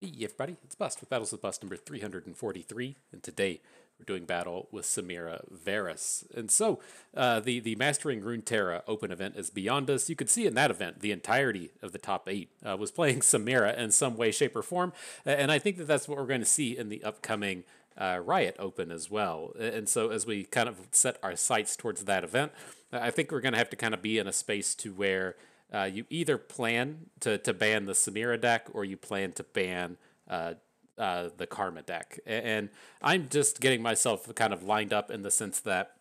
Hey everybody, it's Bust with Battles with Bust number 343, and today we're doing battle with Samira Varus. And so, uh, the, the Mastering Runeterra open event is beyond us. You could see in that event, the entirety of the top eight uh, was playing Samira in some way, shape, or form, and I think that that's what we're going to see in the upcoming uh, Riot Open as well. And so, as we kind of set our sights towards that event, I think we're going to have to kind of be in a space to where uh, you either plan to, to ban the Samira deck or you plan to ban uh, uh, the Karma deck. And I'm just getting myself kind of lined up in the sense that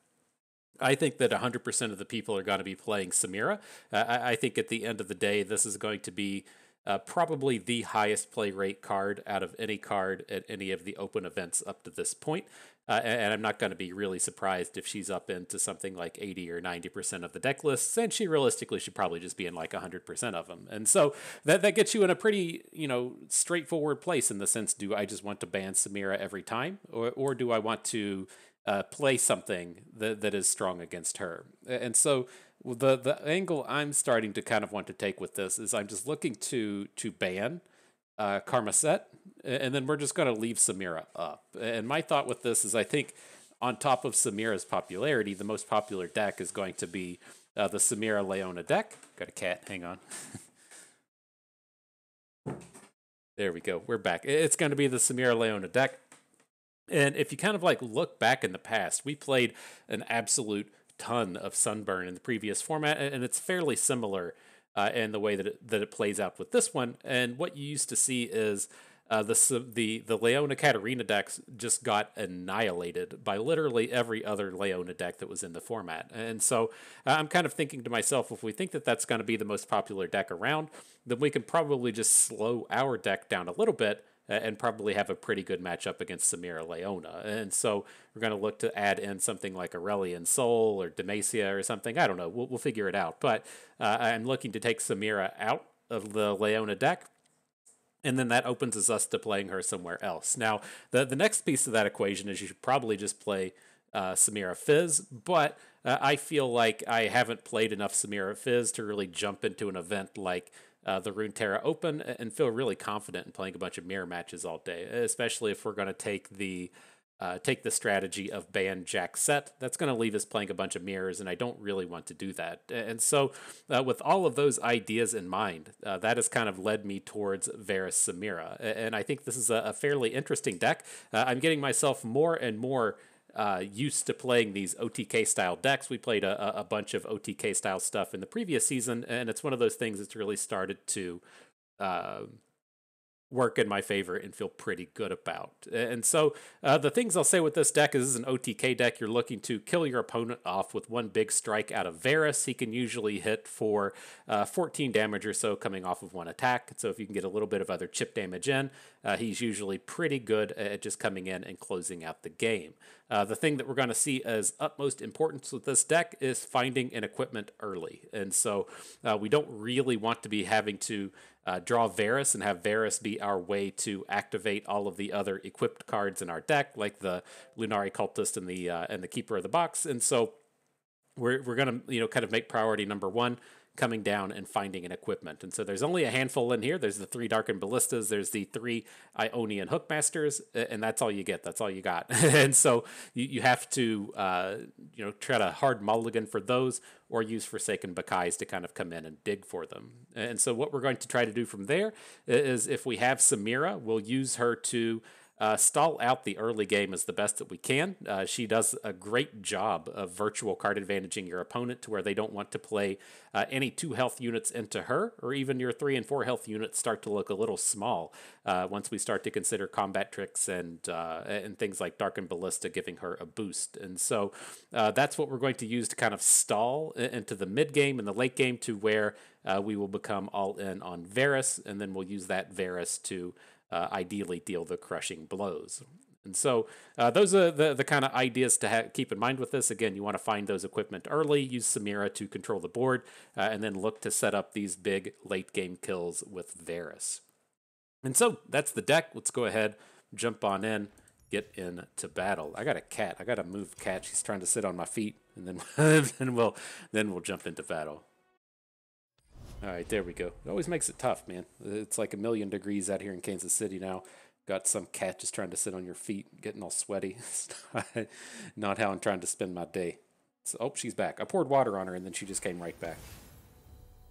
I think that 100% of the people are going to be playing Samira. Uh, I, I, think at the end of the day, this is going to be uh, probably the highest play rate card out of any card at any of the open events up to this point. Uh, and, and, I'm not going to be really surprised if she's up into something like 80 or 90% of the deck lists, and she realistically should probably just be in like 100% of them. And so that, that gets you in a pretty, you know, straightforward place in the sense do I just want to ban Samira every time, or, or do I want to uh, play something that, that is strong against her? And so the, the angle I'm starting to kind of want to take with this is I'm just looking to, to ban uh, Karma Sett, and then we're just going to leave Samira up. And my thought with this is I think on top of Samira's popularity, the most popular deck is going to be uh, the Samira Leona deck. Got a cat, hang on. there we go, we're back. It's going to be the Samira Leona deck. And if you kind of like look back in the past, we played an absolute ton of Sunburn in the previous format, and it's fairly similar uh, and the way that it, that it plays out with this one. And what you used to see is uh, the the the Leona Katarina decks just got annihilated by literally every other Leona deck that was in the format. And so uh, I'm kind of thinking to myself, if we think that that's going to be the most popular deck around, then we can probably just slow our deck down a little bit and probably have a pretty good matchup against Samira Leona. And so we're going to look to add in something like Aurelion Sol or Demacia or something. I don't know. We'll, we'll figure it out. But uh, I'm looking to take Samira out of the Leona deck. And then that opens us to playing her somewhere else. Now, the, the next piece of that equation is you should probably just play uh, Samira Fizz, but uh, I feel like I haven't played enough Samira Fizz to really jump into an event like uh, the Runeterra Open and feel really confident in playing a bunch of mirror matches all day, especially if we're going to take the uh, take the strategy of ban Jack Sett. That's going to leave us playing a bunch of mirrors, and I don't really want to do that. And so, uh, with all of those ideas in mind, uh, that has kind of led me towards Varus Samira. And I think this is a, fairly interesting deck. Uh, I'm getting myself more and more uh, used to playing these OTK style decks. We played a, a bunch of OTK style stuff in the previous season, and it's one of those things that's really started to uh, work in my favor and feel pretty good about. And so uh, the things I'll say with this deck is this is an OTK deck. You're looking to kill your opponent off with one big strike out of Varus. He can usually hit for uh, 14 damage or so coming off of one attack. So if you can get a little bit of other chip damage in, uh, he's usually pretty good at just coming in and closing out the game. Uh, the thing that we're going to see as utmost importance with this deck is finding an equipment early. And so uh, we don't really want to be having to uh, draw Varus and have Varus be our way to activate all of the other equipped cards in our deck, like the Lunari Cultist and the uh, and the Keeper of the Box. And so we're we're gonna you know kind of make priority number one coming down and finding an equipment. And so there's only a handful in here. There's the three Darkened Ballistas, there's the three Ionian Hookmasters, and that's all you get. That's all you got. and so you, you have to, uh, you know, try to hard mulligan for those or use Forsaken Bakais to kind of come in and dig for them. And so what we're going to try to do from there is if we have Samira, we'll use her to uh, stall out the early game as the best that we can. Uh, she does a great job of virtual card advantaging your opponent to where they don't want to play uh, any two health units into her, or even your three and four health units start to look a little small uh, once we start to consider combat tricks and uh, and things like Darkened Ballista giving her a boost. And so uh, that's what we're going to use to kind of stall into the mid game and the late game to where we will become all in on Varus, and then we'll use that Varus to uh, ideally deal the crushing blows. And so uh, those are the, the kind of ideas to ha- keep in mind with this. Again, you want to find those equipment early, use Samira to control the board, uh, and then look to set up these big late game kills with Varus. And so that's the deck. Let's go ahead, jump on in, get into battle. I got a cat. I got to move cat. She's trying to sit on my feet, and then then we'll then we'll jump into battle. All right, there we go. It always makes it tough, man. It's like a million degrees out here in Kansas City now. Got some cat just trying to sit on your feet, getting all sweaty. not how I'm trying to spend my day. So, oh, she's back. I poured water on her, and then she just came right back.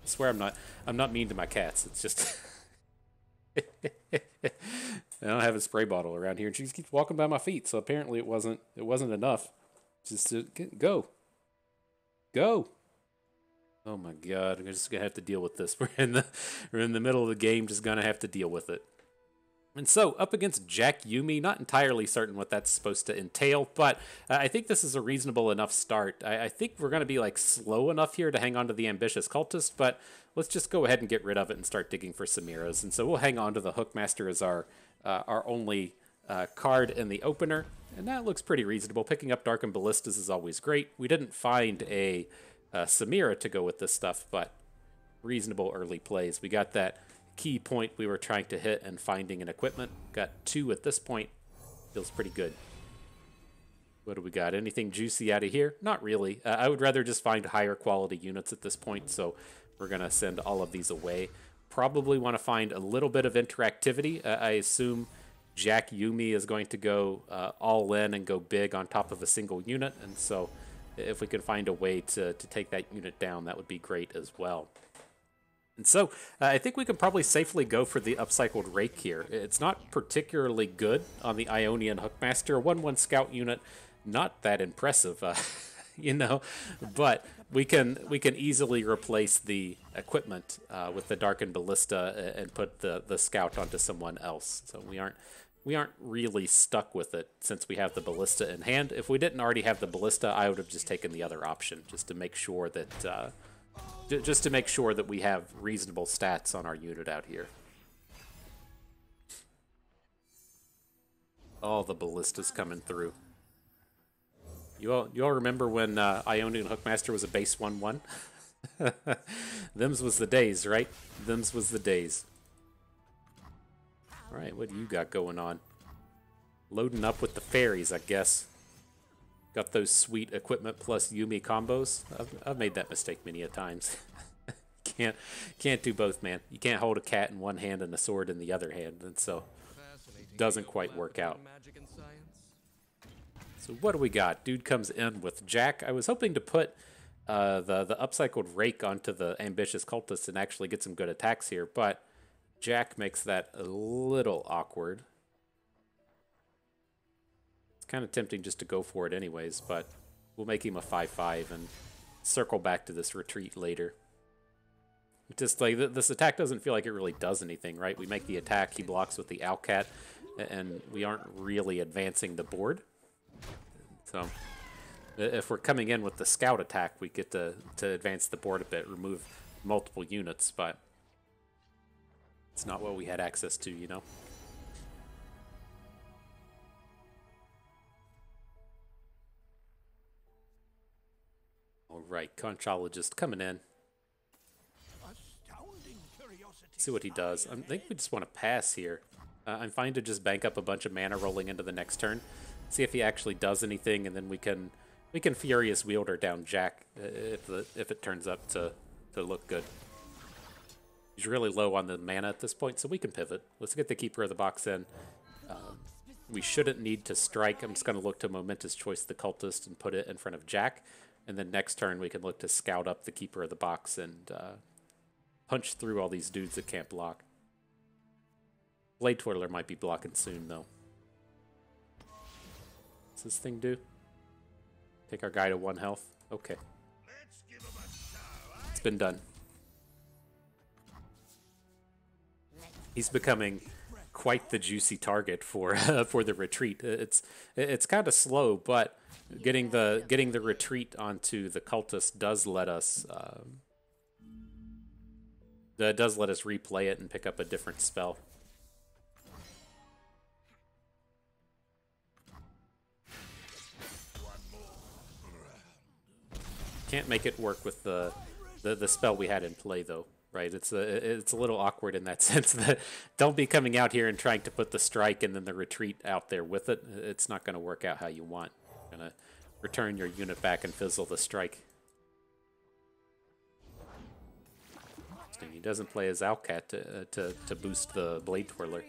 I swear I'm not. I'm not mean to my cats. It's just. I don't have a spray bottle around here, and she just keeps walking by my feet. So apparently it wasn't. It wasn't enough. Just to get, go. Go. Oh my god, we're just gonna have to deal with this. We're in the we're in the middle of the game, just gonna have to deal with it. And so, up against Jack Yuumi, not entirely certain what that's supposed to entail, but uh, I think this is a reasonable enough start. I, I think we're going to be like slow enough here to hang on to the ambitious cultist, but let's just go ahead and get rid of it and start digging for Samiras. And so we'll hang on to the Hookmaster as our uh, our only uh, card in the opener, and that looks pretty reasonable. Picking up Darkened Ballistas is always great. We didn't find a uh, Samira to go with this stuff, but reasonable early plays. We got that key point we were trying to hit and finding an equipment. Got two at this point. Feels pretty good. What do we got? Anything juicy out of here? Not really. Uh, I would rather just find higher quality units at this point, so we're going to send all of these away. Probably want to find a little bit of interactivity. Uh, I assume Jack Yuumi is going to go uh, all in and go big on top of a single unit, and so if we could find a way to, to take that unit down, that would be great as well. And so uh, I think we can probably safely go for the upcycled Rake here. It's not particularly good on the Ionian Hookmaster. 1-1 scout unit, not that impressive, uh, you know, but we can we can easily replace the equipment uh, with the Darkened Ballista and put the, the scout onto someone else. So we aren't we aren't really stuck with it since we have the ballista in hand. If we didn't already have the ballista, I would have just taken the other option just to make sure that uh, just to make sure that we have reasonable stats on our unit out here. All the ballistas coming through. You all, you all remember when uh, Ionian Hookmaster was a base 1-1? Them's was the days, right? Them's was the days. Alright, what do you got going on? Loading up with the fairies, I guess. Got those sweet equipment plus Yuumi combos. I've, I've made that mistake many a times. can't can't do both, man. You can't hold a cat in one hand and a sword in the other hand, and so doesn't quite work out. So what do we got? Dude comes in with Jack. I was hoping to put uh, the the upcycled rake onto the ambitious cultist and actually get some good attacks here, but Jack makes that a little awkward It's kind of tempting just to go for it anyways, but we'll make him a 5-5 and circle back to this retreat later. Just like th this attack doesn't feel like it really does anything, right? We make the attack, he blocks with the Owlcat, and we aren't really advancing the board. So if we're coming in with the scout attack, we get to, to advance the board a bit, remove multiple units, but it's not what we had access to, you know? All right, conchologist coming in. See what he does. I think we just want to pass here. Uh, I'm fine to just bank up a bunch of mana rolling into the next turn. See if he actually does anything, and then we can we can furious wielder down Jack uh, if the if it turns up to to look good. He's really low on the mana at this point, so we can pivot. Let's get the keeper of the box in. Um, we shouldn't need to strike. I'm just going to look to momentous choice the cultist and put it in front of Jack. And then next turn, we can look to scout up the keeper of the box and uh, punch through all these dudes that can't block. Blade Twirler might be blocking soon, though. What's this thing do? Take our guy to one health? Okay. It's been done. He's becoming quite the juicy target for uh, for the retreat. It's it's kind of slow, but getting the getting the retreat onto the cultist does let us um, that does let us replay it and pick up a different spell. Can't make it work with the, the the spell we had in play though, right? It's a it's a little awkward in that sense that don't be coming out here and trying to put the strike and then the retreat out there with it. It's not going to work out how you want You're gonna return your unit back and fizzle the strike. He doesn't play as Owlcat to, uh, to, to boost the Blade Twirler.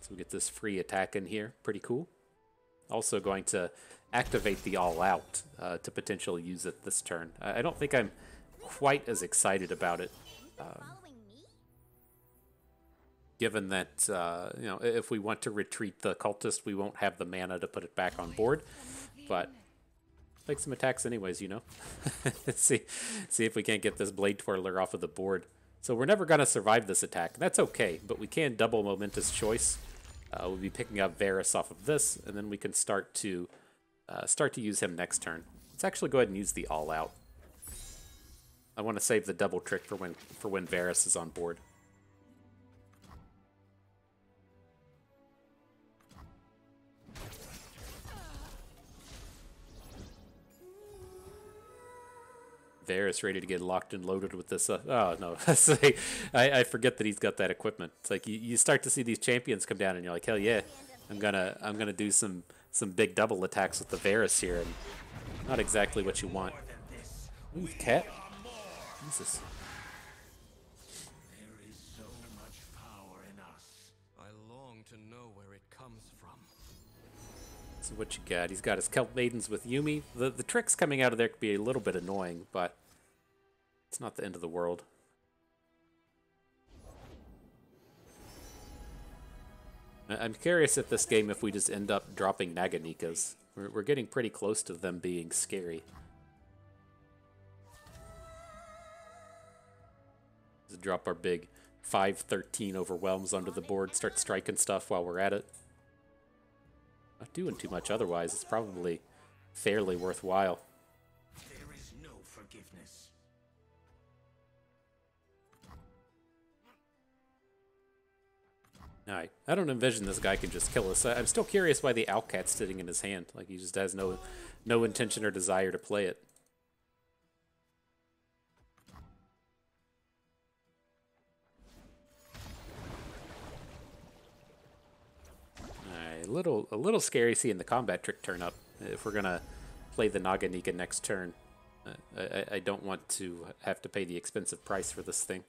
So we get this free attack in here. Pretty cool. Also going to activate the All Out uh, to potentially use it this turn. I don't think I'm quite as excited about it. Um, given that, uh, you know, if we want to retreat the cultist, we won't have the mana to put it back on board. But make some attacks anyways, you know. Let's see, see if we can't get this Blade Twirler off of the board. So we're never going to survive this attack. That's okay, but we can double Momentous Choice. Uh, we'll be picking up Varus off of this, and then we can start to uh, start to use him next turn. Let's actually go ahead and use the All Out. I want to save the double trick for when for when Varus is on board. Varus ready to get locked and loaded with this. Uh, oh no, I, I forget that he's got that equipment. It's like you, you start to see these champions come down, and you're like, hell yeah, I'm gonna I'm gonna do some some big double attacks with the Varus here, and not exactly what you want. Ooh, cat. Jesus. So what you got? He's got his Kelp Maidens with Yuumi. The the tricks coming out of there could be a little bit annoying, but it's not the end of the world. I'm curious if this game, if we just end up dropping Naganekas. We're, we're getting pretty close to them being scary. Just drop our big 513 overwhelms onto the board, start striking stuff while we're at it. Not doing too much otherwise. It's probably fairly worthwhile. There is no forgiveness. Alright, I don't envision this guy can just kill us. I'm still curious why the Owlcat's sitting in his hand. Like he just has no no intention or desire to play it. A little a little scary seeing the combat trick turn up if we're gonna play the Naganeka next turn. I, I don't want to have to pay the expensive price for this thing.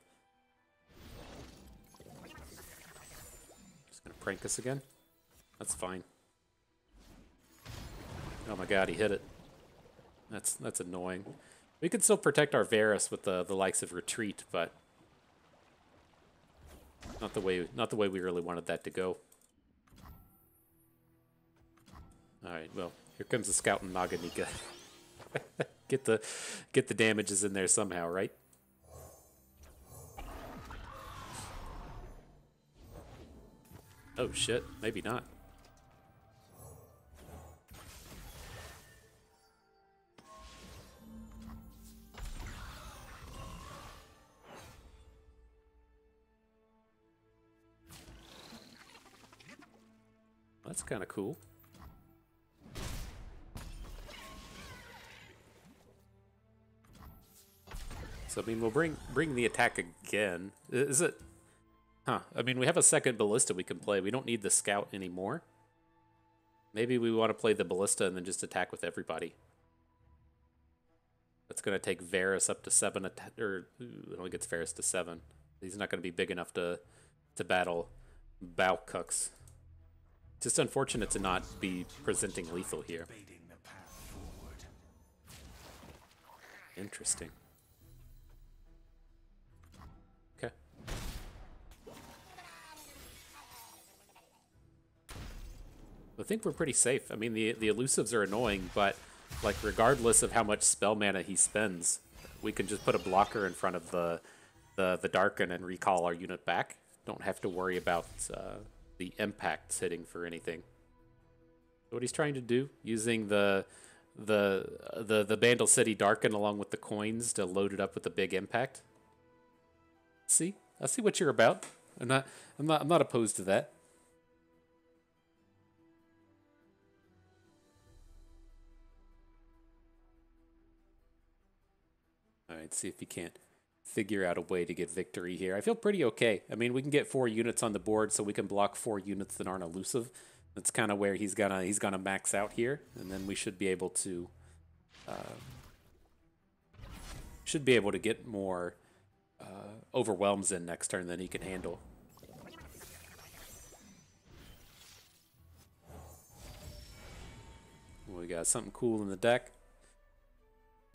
Just gonna prank us again. That's fine. Oh my god, he hit it. That's that's annoying. We could still protect our Varus with the the likes of retreat, but not the way not the way we really wanted that to go. Alright, well, here comes the scout in Naganeka. get the get the damages in there somehow, right? Oh shit, maybe not. That's kind of cool. So I mean, we'll bring bring the attack again. Is it? Huh. I mean, we have a second ballista we can play. We don't need the scout anymore. Maybe we want to play the ballista and then just attack with everybody. That's going to take Varus up to seven, or it only gets Varus to seven. He's not going to be big enough to to battle Baukux. Just unfortunate to not be presenting lethal here. Interesting. I think we're pretty safe. I mean, the the elusives are annoying, but like regardless of how much spell mana he spends, we can just put a blocker in front of the the the darken and recall our unit back. Don't have to worry about uh, the impacts hitting for anything. What he's trying to do, using the the the the Bandle City Darken along with the coins to load it up with a big impact. See, I see what you're about. I'm not I'm not I'm not opposed to that. Alright, see if he can't figure out a way to get victory here. I feel pretty okay. I mean, we can get four units on the board, so we can block four units that aren't elusive. That's kind of where he's gonna he's gonna max out here, and then we should be able to uh, should be able to get more uh, overwhelms in next turn than he can handle. We got something cool in the deck.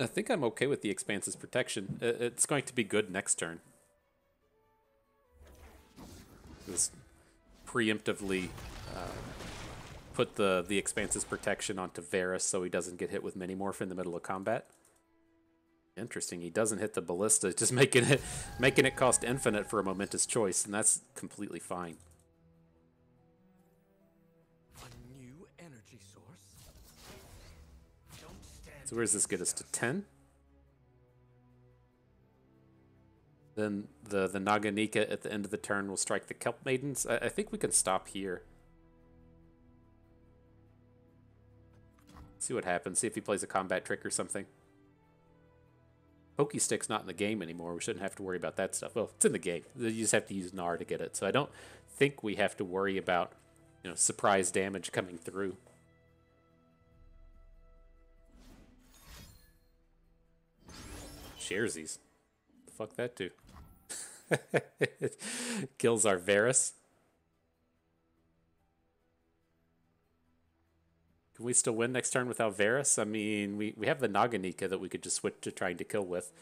I think I'm okay with the Expanse's protection. It's going to be good next turn. Just preemptively uh, put the, the Expanse's protection onto Varus so he doesn't get hit with Minimorph in the middle of combat. Interesting, he doesn't hit the Ballista, just making it making it cost infinite for a momentous choice, and that's completely fine. So where does this get us to 10? Then the, the Naganeka at the end of the turn will strike the Kelp Maidens. I, I think we can stop here. See what happens. See if he plays a combat trick or something. Pokey Stick's not in the game anymore. We shouldn't have to worry about that stuff. Well, it's in the game. You just have to use Gnar to get it. So I don't think we have to worry about, you know, surprise damage coming through. Sharesies. Fuck that too. Kills our Varus. Can we still win next turn without Varus? I mean, we, we have the Naganeka that we could just switch to trying to kill with.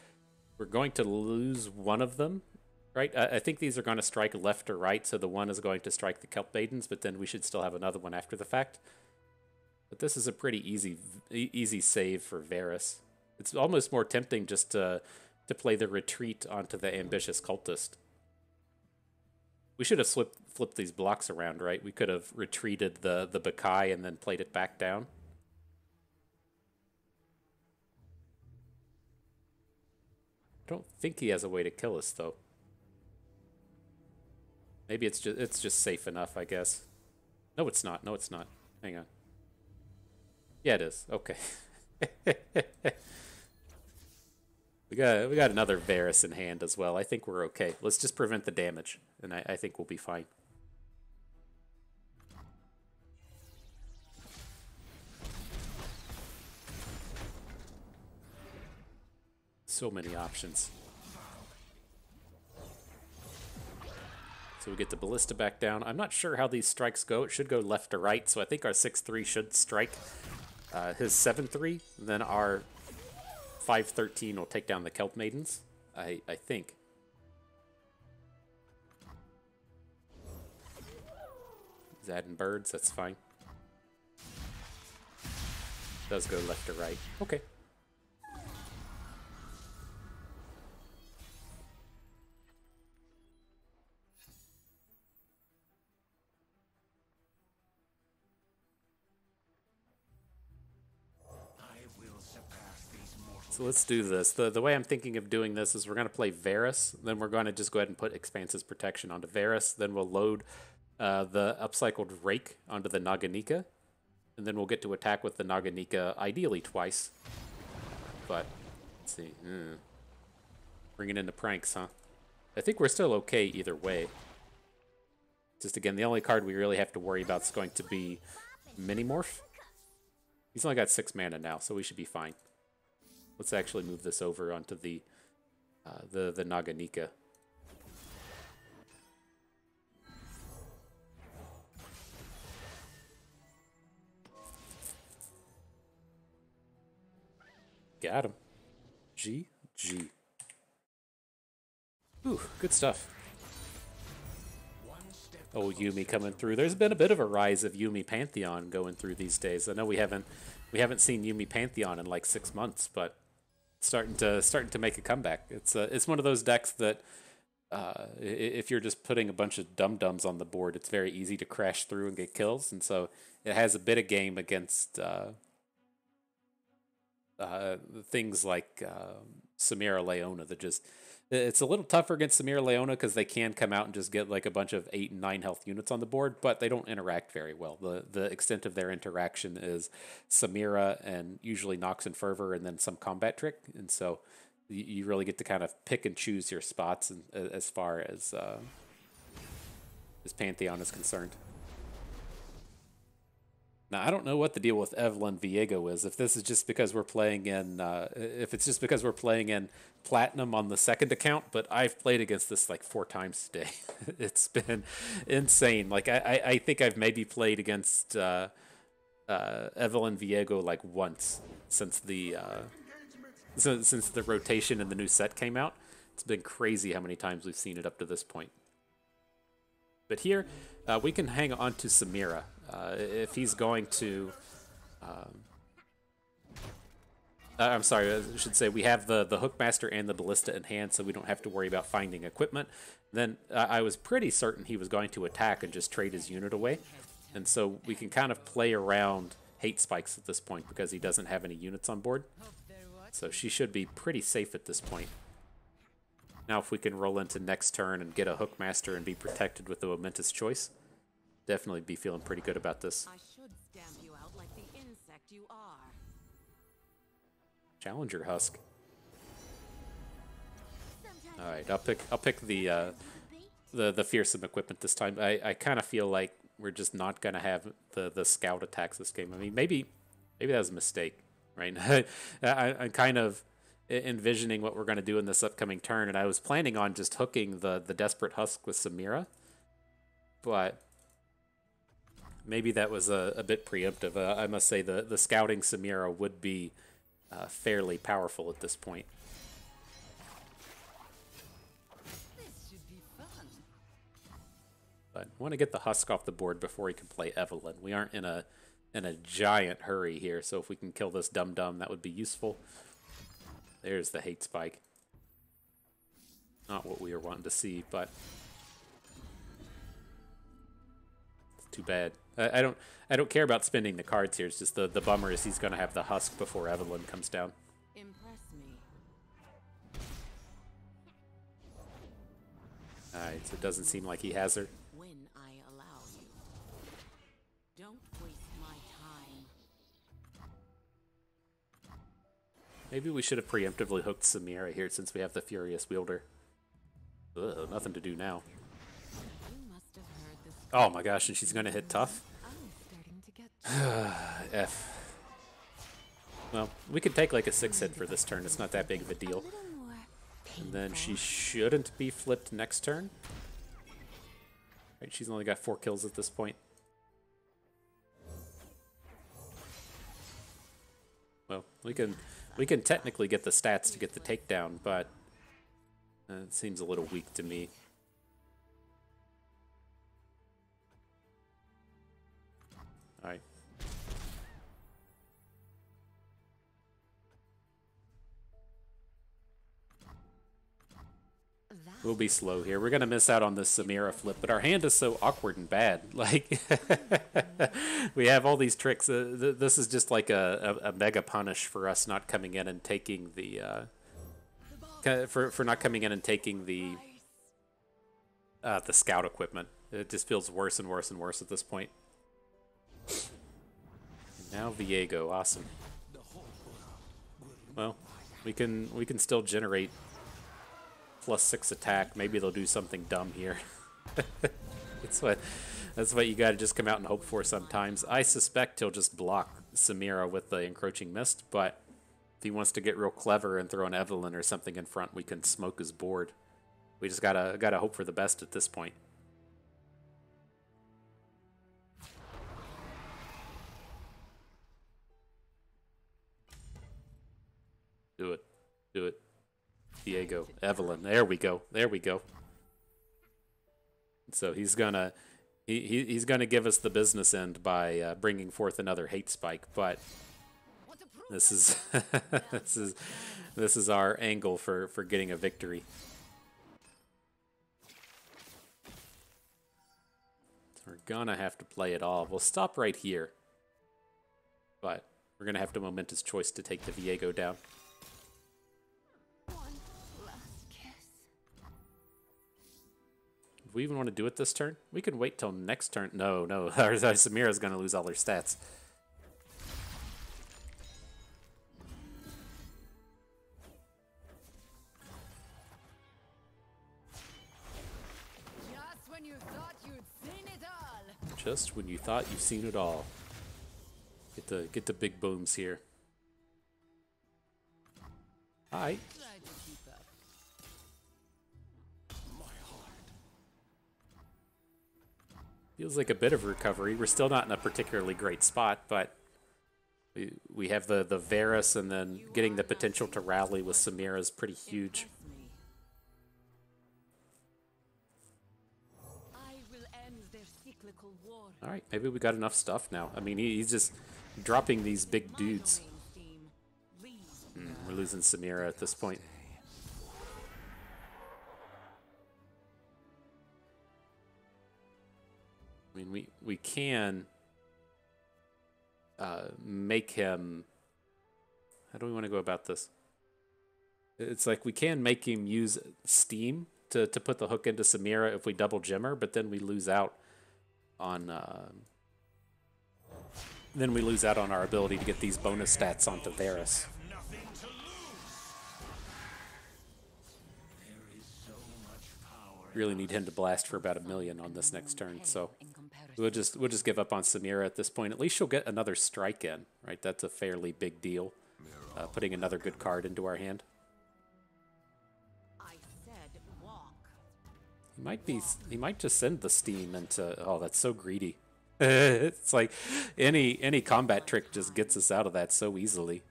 We're going to lose one of them, right? I, I think these are going to strike left or right, so the one is going to strike the Kelp Maidens, but then we should still have another one after the fact. But this is a pretty easy easy save for Varus. It's almost more tempting just to to play the retreat onto the ambitious cultist. We should have flipped flipped these blocks around, right? We could have retreated the the Bakai and then played it back down. I don't think he has a way to kill us though. Maybe it's just it's just safe enough, I guess. No, it's not. No, it's not. Hang on. Yeah, it is. Okay. We got we got another Varus in hand as well. I think we're okay. Let's just prevent the damage, and I, I think we'll be fine. So many options. So we get the Ballista back down. I'm not sure how these strikes go. It should go left to right, so I think our 6-3 should strike uh, his 7-3. Then our 513 will take down the Kelp Maidens, I, I think. He's adding birds, that's fine. Does go left or right. Okay. Let's do this. The, the way I'm thinking of doing this is we're going to play Varus, then we're going to just go ahead and put Expanse's Protection onto Varus, then we'll load uh, the upcycled Rake onto the Naganeka, and then we'll get to attack with the Naganeka ideally twice. But, let's see. Mm. Bringing in the pranks, huh? I think we're still okay either way. Just again, the only card we really have to worry about is going to be Minimorph. He's only got six mana now, so we should be fine. Let's actually move this over onto the uh, the the Naganeka. Got him. G G. Ooh, good stuff. Oh, Yuumi coming through. There's been a bit of a rise of Yuumi Pantheon going through these days. I know we haven't we haven't seen Yuumi Pantheon in like six months, but starting to starting to make a comeback. It's uh, it's one of those decks that uh, if you're just putting a bunch of dum dums on the board, it's very easy to crash through and get kills. And so it has a bit of game against uh, uh, things like uh, Samira Leona that just it's a little tougher against Samira Leona because they can come out and just get like a bunch of eight and nine health units on the board, but they don't interact very well. The the extent of their interaction is Samira and usually Noxian Fervor and then some combat trick. And so you, you really get to kind of pick and choose your spots and, as far as uh, as Pantheon is concerned. Now I don't know what the deal with Evelynn Viego is. If this is just because we're playing in, uh, if it's just because we're playing in platinum on the second account, but I've played against this like four times today. it's been insane. Like I, I, think I've maybe played against uh, uh, Evelynn Viego like once since the uh, since, since the rotation and the new set came out. It's been crazy how many times we've seen it up to this point. But here, uh, we can hang on to Samira. Uh, if he's going to... Um, uh, I'm sorry, I should say we have the, the Hookmaster and the Ballista in hand, so we don't have to worry about finding equipment. Then uh, I was pretty certain he was going to attack and just trade his unit away. And so we can kind of play around hate spikes at this point because he doesn't have any units on board. So she should be pretty safe at this point. Now if we can roll into next turn and get a Hookmaster and be protected with the Momentous Choice, definitely be feeling pretty good about this. I should stamp you out like the insect you are. Challenger Husk. Alright, I'll pick I'll pick the uh, the the fearsome equipment this time. I, I kinda feel like we're just not gonna have the, the scout attacks this game. I mean maybe maybe that was a mistake, right? I, I'm kind of envisioning what we're going to do in this upcoming turn, and I was planning on just hooking the the desperate husk with Samira, but maybe that was a, a bit preemptive. Uh, I must say the the scouting Samira would be uh, fairly powerful at this point. But I want to get the husk off the board before he can play Evelynn. We aren't in a in a giant hurry here, so if we can kill this dum dum, that would be useful. There's the hate spike. Not what we were wanting to see, but it's too bad. I, I don't I don't care about spending the cards here. It's just the the bummer is he's going to have the husk before Evelynn comes down. Alright, so it doesn't seem like he has her. Maybe we should have preemptively hooked Samira here since we have the Furious Wielder. Ugh, nothing to do now. Oh my gosh, and she's gonna hit tough? F. Well, we could take like a 6 hit for this turn, it's not that big of a deal. And then she shouldn't be flipped next turn. Right, she's only got 4 kills at this point. Well, we can we can technically get the stats to get the takedown, but uh, it seems a little weak to me. We'll be slow here. We're going to miss out on this Samira flip, but our hand is so awkward and bad. Like, we have all these tricks. Uh, th this is just like a, a, a, mega punish for us not coming in and taking the, uh, for, for not coming in and taking the, uh, the scout equipment. It just feels worse and worse and worse at this point. now Viego, awesome. Well, we can we can still generate plus six attack. Maybe they'll do something dumb here. that's what that's what you got to just come out and hope for sometimes. I suspect he'll just block Samira with the encroaching mist, but if he wants to get real clever and throw an Evelynn or something in front, we can smoke his board. We just gotta gotta hope for the best at this point. Do it. Do it. Viego, Evelynn. There we go. There we go. So he's gonna he, he he's gonna give us the business end by uh, bringing forth another hate spike, but this is this is this is our angle for for getting a victory. So we're gonna have to play it all. We'll stop right here, but we're gonna have to momentous choice to take the Viego down. We even want to do it this turn? We can wait till next turn. No, no. Samira's going to lose all her stats. Just when you thought you'd seen it all. Get the get the big booms here. Hi. Feels like a bit of recovery. We're still not in a particularly great spot, but we we have the the Varus and then getting the potential to rally with Samira is pretty huge. All right, maybe we got enough stuff now. I mean, he's just dropping these big dudes. Mm, we're losing Samira at this point. I mean, we we can uh, make him. How do we want to go about this? It's like we can make him use Steam to, to put the hook into Samira if we double Jimmer, but then we lose out on. Uh, then we lose out on our ability to get these bonus stats onto Varus. Really need him to blast for about a million on this next turn, so we'll just we'll just give up on Samira at this point. At least she'll get another strike in, right? That's a fairly big deal. Uh, putting another good card into our hand. He might be. He might just send the steam into. Oh, that's so greedy. it's like any any combat trick just gets us out of that so easily.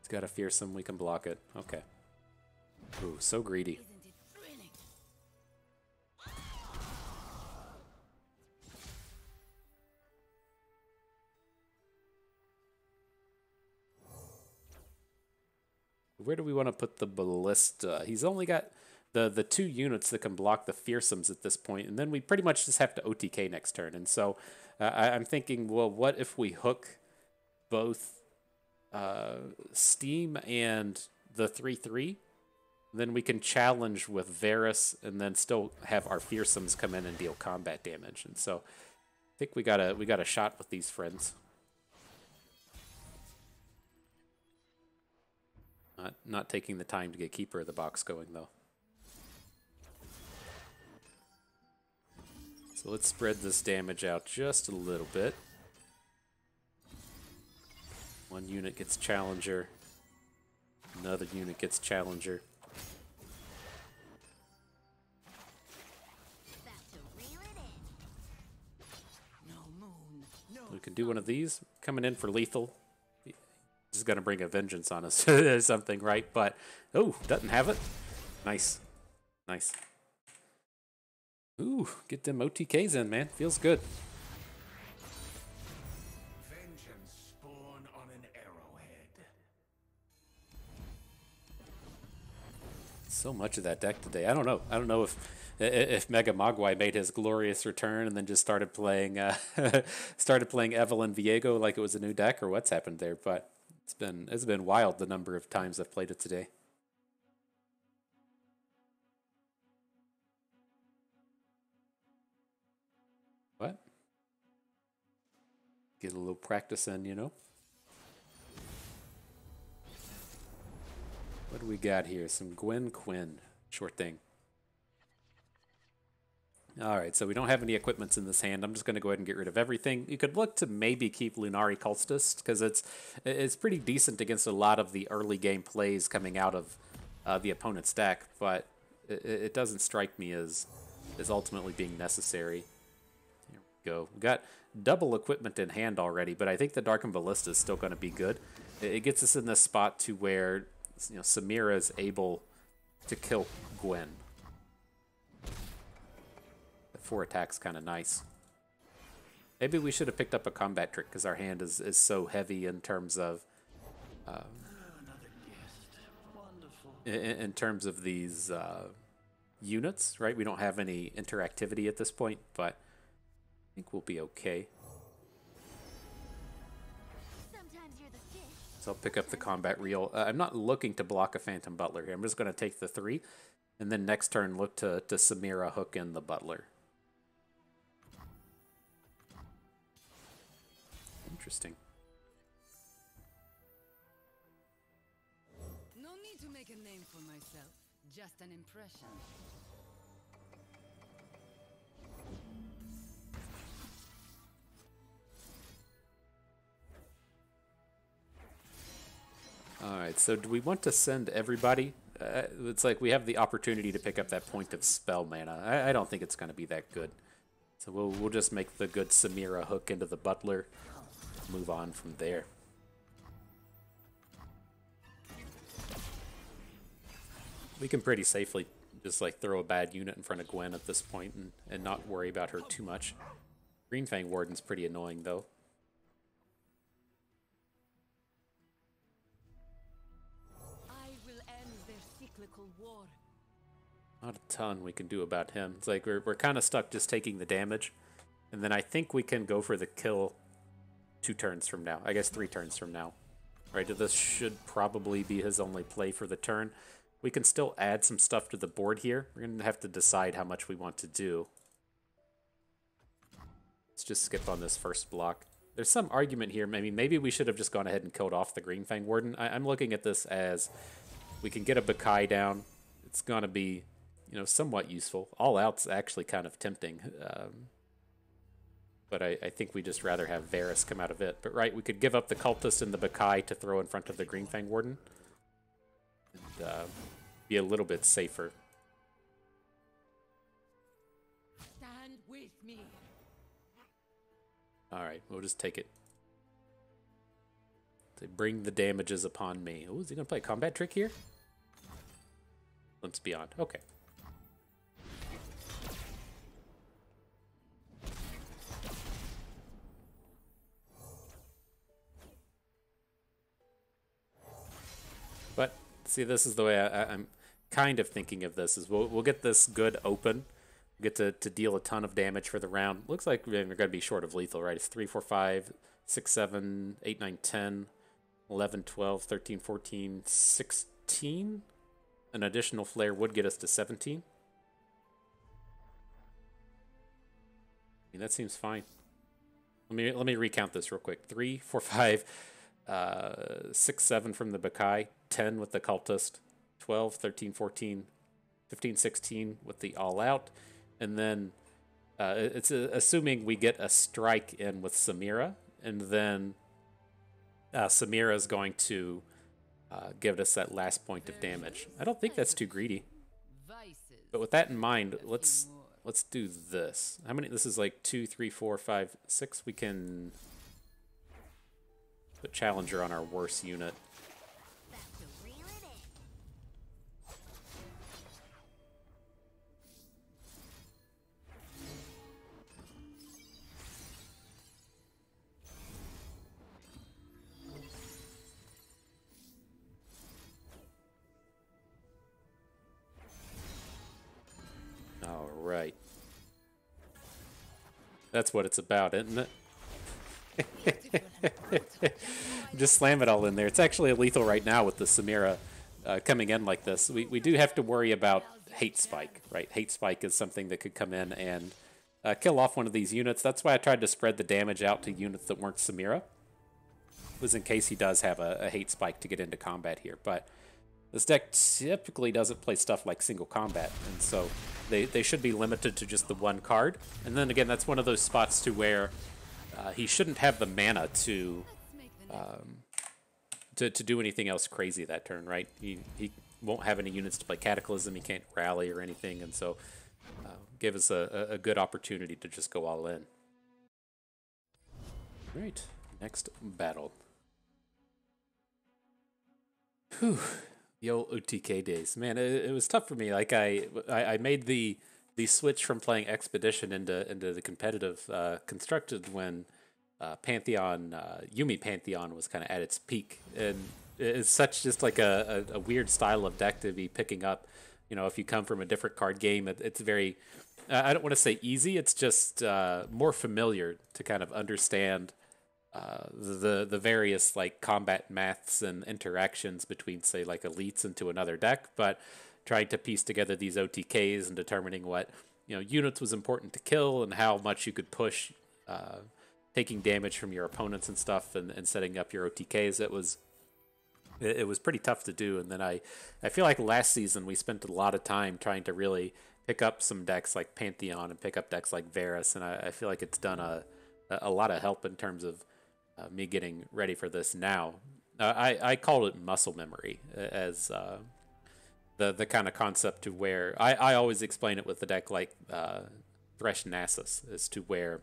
He's got a fearsome. We can block it. Okay. Ooh, so greedy. Where do we want to put the ballista? He's only got the the two units that can block the fearsomes at this point, and then we pretty much just have to OTK next turn. And so uh, I, am thinking, well, what if we hook both uh, Steam and the three three? Then we can challenge with Varus, and then still have our fearsomes come in and deal combat damage. And so I think we got a we got a shot with these friends. Not, not taking the time to get Keeper of the Box going, though. So let's spread this damage out just a little bit. One unit gets Challenger. Another unit gets Challenger. We can do one of these. Coming in for lethal is going to bring a vengeance on us or something, right? But, oh, doesn't have it. Nice. Nice. Ooh, get them OTKs in, man. Feels good. So much of that deck today. I don't know. I don't know if if Mega Mogwai made his glorious return and then just started playing uh, started playing Evelynn Viego like it was a new deck or what's happened there, but it's been it's been wild the number of times I've played it today. What? Get a little practice in, you know. What do we got here? Some Gwen Quinn. Short thing. All right, so we don't have any equipments in this hand. I'm just going to go ahead and get rid of everything. You could look to maybe keep Lunari Cultist because it's it's pretty decent against a lot of the early game plays coming out of uh, the opponent's deck, but it, it, doesn't strike me as as ultimately being necessary. Here we go. We got double equipment in hand already, but I think the Darkin Ballista is still going to be good. It, it gets us in this spot to where you know Samira is able to kill Gwen four attacks kind of nice. Maybe we should have picked up a combat trick because our hand is, is so heavy in terms of uh, in, in, terms of these uh, units, right? We don't have any interactivity at this point, but I think we'll be okay. So I'll pick up the combat reel. Uh, I'm not looking to block a Phantom Butler here. I'm just going to take the three, and then next turn look to, to Samira hook in the Butler. interesting. No need to make a name for myself, just an impression. Alright, so do we want to send everybody? Uh, it's like we have the opportunity to pick up that point of spell mana. I, I don't think it's going to be that good. So we'll, we'll just make the good Samira hook into the butler move on from there. We can pretty safely just like throw a bad unit in front of Gwen at this point and, and not worry about her too much. Greenfang Warden's pretty annoying though. I will end their cyclical war. Not a ton we can do about him. It's like we're, we're kind of stuck just taking the damage. And then I think we can go for the kill two turns from now. I guess three turns from now. Right, this should probably be his only play for the turn. We can still add some stuff to the board here. We're going to have to decide how much we want to do. Let's just skip on this first block. There's some argument here. Maybe maybe we should have just gone ahead and killed off the Green Fang Warden. I, am looking at this as we can get a Bakai down. It's going to be, you know, somewhat useful. All out's actually kind of tempting. Um, but I, I, think we just rather have Varus come out of it. But right, we could give up the Cultist and the Bakai to throw in front of the Green Fang Warden. And, uh, be a little bit safer. Stand with me. Alright, we'll just take it. They bring the damages upon me. Oh, is he going to play a combat trick here? Glimpse Beyond. Okay. See, this is the way I, am kind of thinking of this: is we'll we'll get this good open, get to, to deal a ton of damage for the round. Looks like we're going to be short of lethal, right? It's 3, 4, 5, 6, 7, 8, 9, 10, 11, 12, 13, 14, 16. An additional flare would get us to 17. I mean, that seems fine. Let me let me recount this real quick. Three, four, five, uh, six, seven from the Bakai, 10 with the Cultist, 12, 13, 14, 15, 16 with the All Out, and then uh, it's uh, assuming we get a strike in with Samira, and then uh, Samira is going to uh, give us that last point of damage. I don't think that's too greedy. But with that in mind, let's let's do this. How many? This is like two, three, four, five, six. We can Challenger on our worst unit. right. That's what it's about, isn't it? Just slam it all in there. It's actually lethal right now with the Samira uh, coming in like this. We, we do have to worry about Hate Spike, right? Hate Spike is something that could come in and uh, kill off one of these units. That's why I tried to spread the damage out to units that weren't Samira. Was in case he does have a, a Hate Spike to get into combat here. But this deck typically doesn't play stuff like single combat, and so they, they should be limited to just the one card. And then again, that's one of those spots to where uh, he shouldn't have the mana to, um, to to do anything else crazy that turn, right? He he won't have any units to play Cataclysm. He can't rally or anything, and so uh, give us a, a good opportunity to just go all in. Right, next battle. Whew the old OTK days, man, it, it was tough for me. Like I, I, I, made the the switch from playing Expedition into into the competitive uh, constructed when uh, Pantheon uh, Yuumi Pantheon was kind of at its peak, and it's such just like a, a, a, weird style of deck to be picking up. You know, if you come from a different card game, it, it's very I don't want to say easy. It's just uh, more familiar to kind of understand uh, the the various like combat maths and interactions between say like elites into another deck, but trying to piece together these OTKs and determining what you know units was important to kill and how much you could push uh, taking damage from your opponents and stuff and, and setting up your OTKs. It was it, it was pretty tough to do. And then I I feel like last season we spent a lot of time trying to really pick up some decks like Pantheon and pick up decks like Varus, and I, I feel like it's done a a lot of help in terms of uh, me getting ready for this now. Uh, I I called it muscle memory uh, as uh, the the kind of concept to where I I always explain it with the deck like uh, Thresh Nasus as to where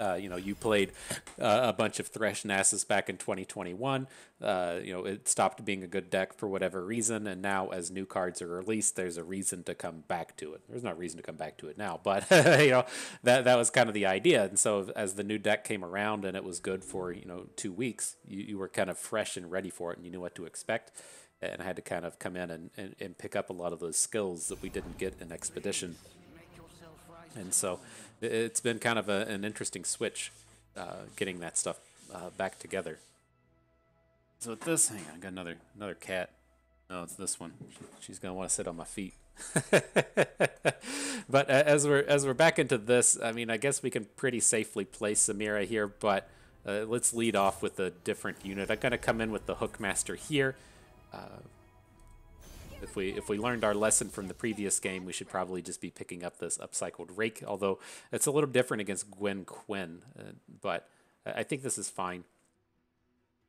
uh, you know, you played uh, a bunch of Thresh Nasus back in 2021. Uh, you know, it stopped being a good deck for whatever reason, and now as new cards are released, there's a reason to come back to it. There's no reason to come back to it now, but you know, that that was kind of the idea. And so as the new deck came around and it was good for you know two weeks, you, you were kind of fresh and ready for it, and you knew what to expect. And I had to kind of come in and, and, and pick up a lot of those skills that we didn't get in Expedition. And so it's been kind of a, an interesting switch uh, getting that stuff uh, back together. So with this, hang on, I got another another cat. No, it's this one. she's gonna want to sit on my feet. but as we're as we're back into this, I mean, I guess we can pretty safely place Samira here. But uh, let's lead off with a different unit. I'm gonna come in with the Hookmaster here. Uh, if we if we learned our lesson from the previous game, we should probably just be picking up this upcycled rake. Although it's a little different against Gwen Quinn, uh, but I think this is fine.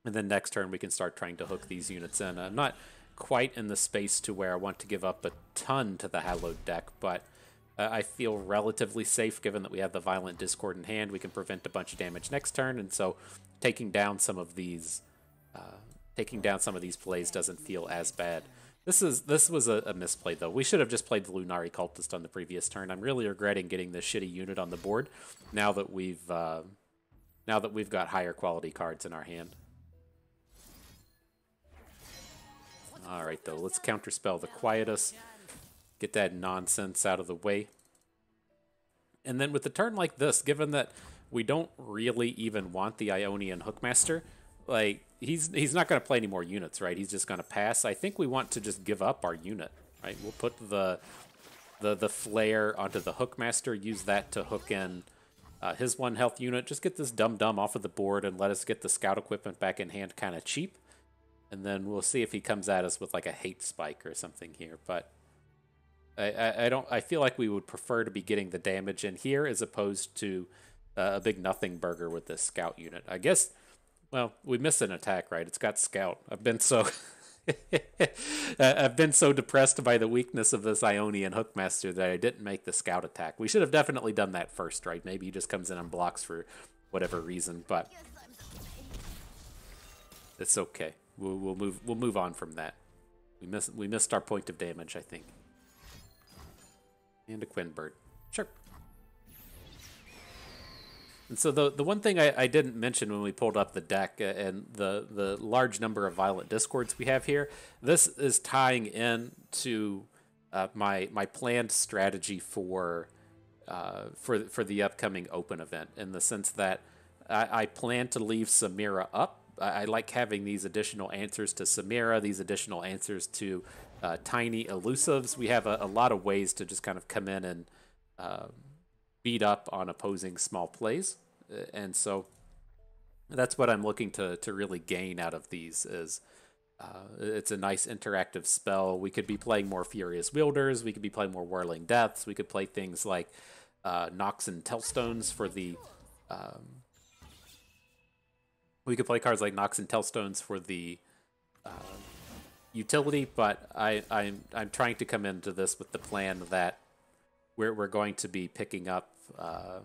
And then next turn we can start trying to hook these units in. I'm not quite in the space to where I want to give up a ton to the Hallowed deck, but uh, I feel relatively safe given that we have the Violent Discord in hand. We can prevent a bunch of damage next turn, and so taking down some of these, uh, taking down some of these plays doesn't feel as bad. This is this was a, a, misplay though. We should have just played the Lunari Cultist on the previous turn. I'm really regretting getting this shitty unit on the board now that we've uh, now that we've got higher quality cards in our hand. All right though, let's counterspell the Quietus. Get that nonsense out of the way. And then with a turn like this, given that we don't really even want the Ionian Hookmaster, like he's he's not going to play any more units, right? He's just going to pass. I think we want to just give up our unit, right? We'll put the the the flare onto the hookmaster, use that to hook in uh, his one health unit. Just get this dumb dumb off of the board and let us get the scout equipment back in hand, kind of cheap. And then we'll see if he comes at us with like a hate spike or something here. But I, I, don't. I feel like we would prefer to be getting the damage in here as opposed to uh, a big nothing burger with this scout unit. I guess well, we missed an attack, right? It's got scout. I've been so I've been so depressed by the weakness of this Ionian Hookmaster that I didn't make the scout attack. We should have definitely done that first, right? Maybe he just comes in and blocks for whatever reason, but it's okay. We'll, we'll move we'll move on from that. We missed we missed our point of damage, I think. And a Quinbird. Sure. And so the the one thing I, I didn't mention when we pulled up the deck uh, and the the large number of violent discords we have here, this is tying in to uh, my my planned strategy for uh, for for the upcoming open event in the sense that I, I plan to leave Samira up. I, I, like having these additional answers to Samira, these additional answers to uh, tiny elusives. We have a, a, lot of ways to just kind of come in and um, beat up on opposing small plays. Uh, and so that's what I'm looking to, to really gain out of these is uh, it's a nice interactive spell. We could be playing more Furious Wielders. We could be playing more Whirling Deaths. We could play things like uh, Nox and Tellstones for the... Um, we could play cards like Nox and Tellstones for the uh, utility, but I, I'm, I'm trying to come into this with the plan that we're, we're going to be picking up uh,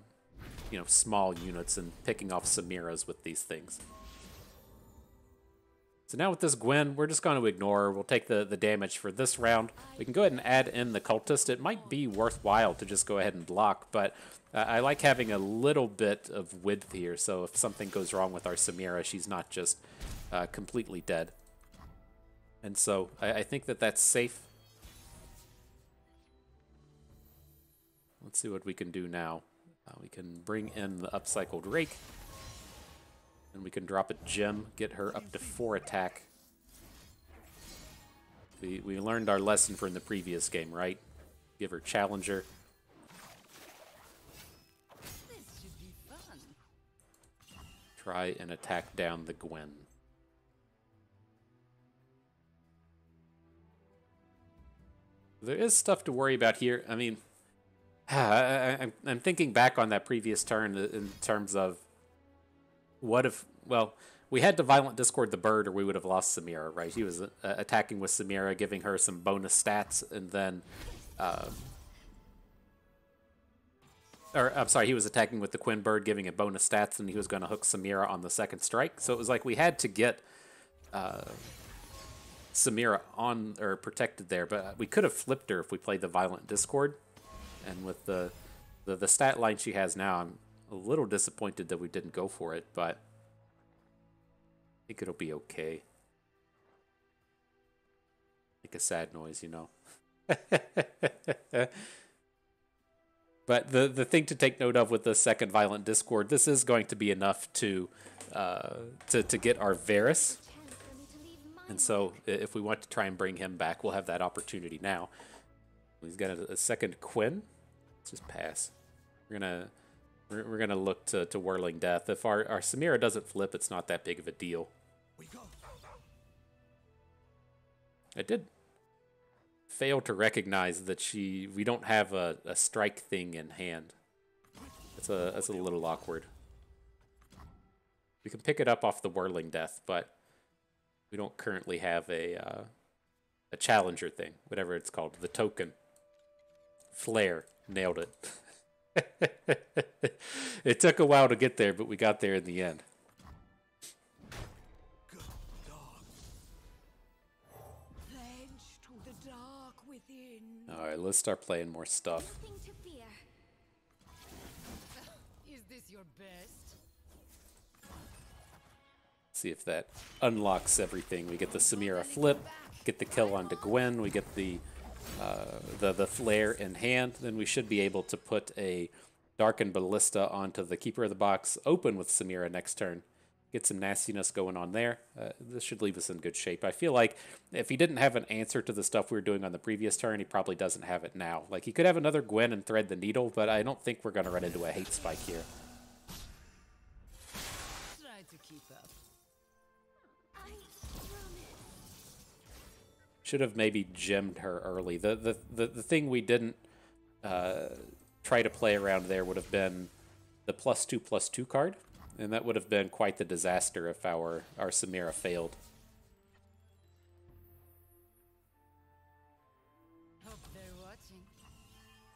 you know, small units and picking off Samiras with these things. So now with this Gwen, we're just going to ignore. We'll take the, the damage for this round. We can go ahead and add in the Cultist. It might be worthwhile to just go ahead and block, but uh, I like having a little bit of width here, so if something goes wrong with our Samira, she's not just uh, completely dead. And so I, I think that that's safe. Let's see what we can do now. Uh, we can bring in the upcycled rake. And we can drop a gem, get her up to four attack. We, we learned our lesson from the previous game, right? Give her challenger. Try and attack down the Gwen. There is stuff to worry about here. I mean, I, am thinking back on that previous turn in terms of what if, well, we had to violent discord the bird, or we would have lost Samira. Right? He was uh, attacking with Samira, giving her some bonus stats, and then. Uh, or I'm sorry, he was attacking with the Quinn Bird, giving it bonus stats, and he was going to hook Samira on the second strike. So it was like we had to get uh, Samira on or protected there, but we could have flipped her if we played the Violent Discord. And with the, the the stat line she has now, I'm a little disappointed that we didn't go for it, but I think it'll be okay. Make a sad noise, you know. But the the thing to take note of with the second violent discord, this is going to be enough to uh, to to get our Varus. And so, if we want to try and bring him back, we'll have that opportunity now. He's got a, a second Quinn. Let's just pass. We're gonna we're, we're gonna look to, to whirling death. If our our Samira doesn't flip, it's not that big of a deal. We go. I did fail to recognize that she we don't have a, a strike thing in hand. That's a that's a little awkward. We can pick it up off the whirling death, but we don't currently have a uh, a challenger thing, whatever it's called, the token. Flare, nailed it. it took a while to get there, but we got there in the end. All right, let's start playing more stuff. Is this your best? See if that unlocks everything. We get the Samira flip, get the kill onto Gwen, we get the the the flare in hand. Then we should be able to put a darkened ballista onto the keeper of the box, open with Samira next turn get some nastiness going on there. Uh, this should leave us in good shape. I feel like if he didn't have an answer to the stuff we were doing on the previous turn, he probably doesn't have it now. Like he could have another Gwen and thread the needle, but I don't think we're going to run into a hate spike here. Should have maybe gemmed her early. The the the, the thing we didn't uh, try to play around there would have been the plus two plus two card and that would have been quite the disaster if our, our Samira failed. Hope they're watching.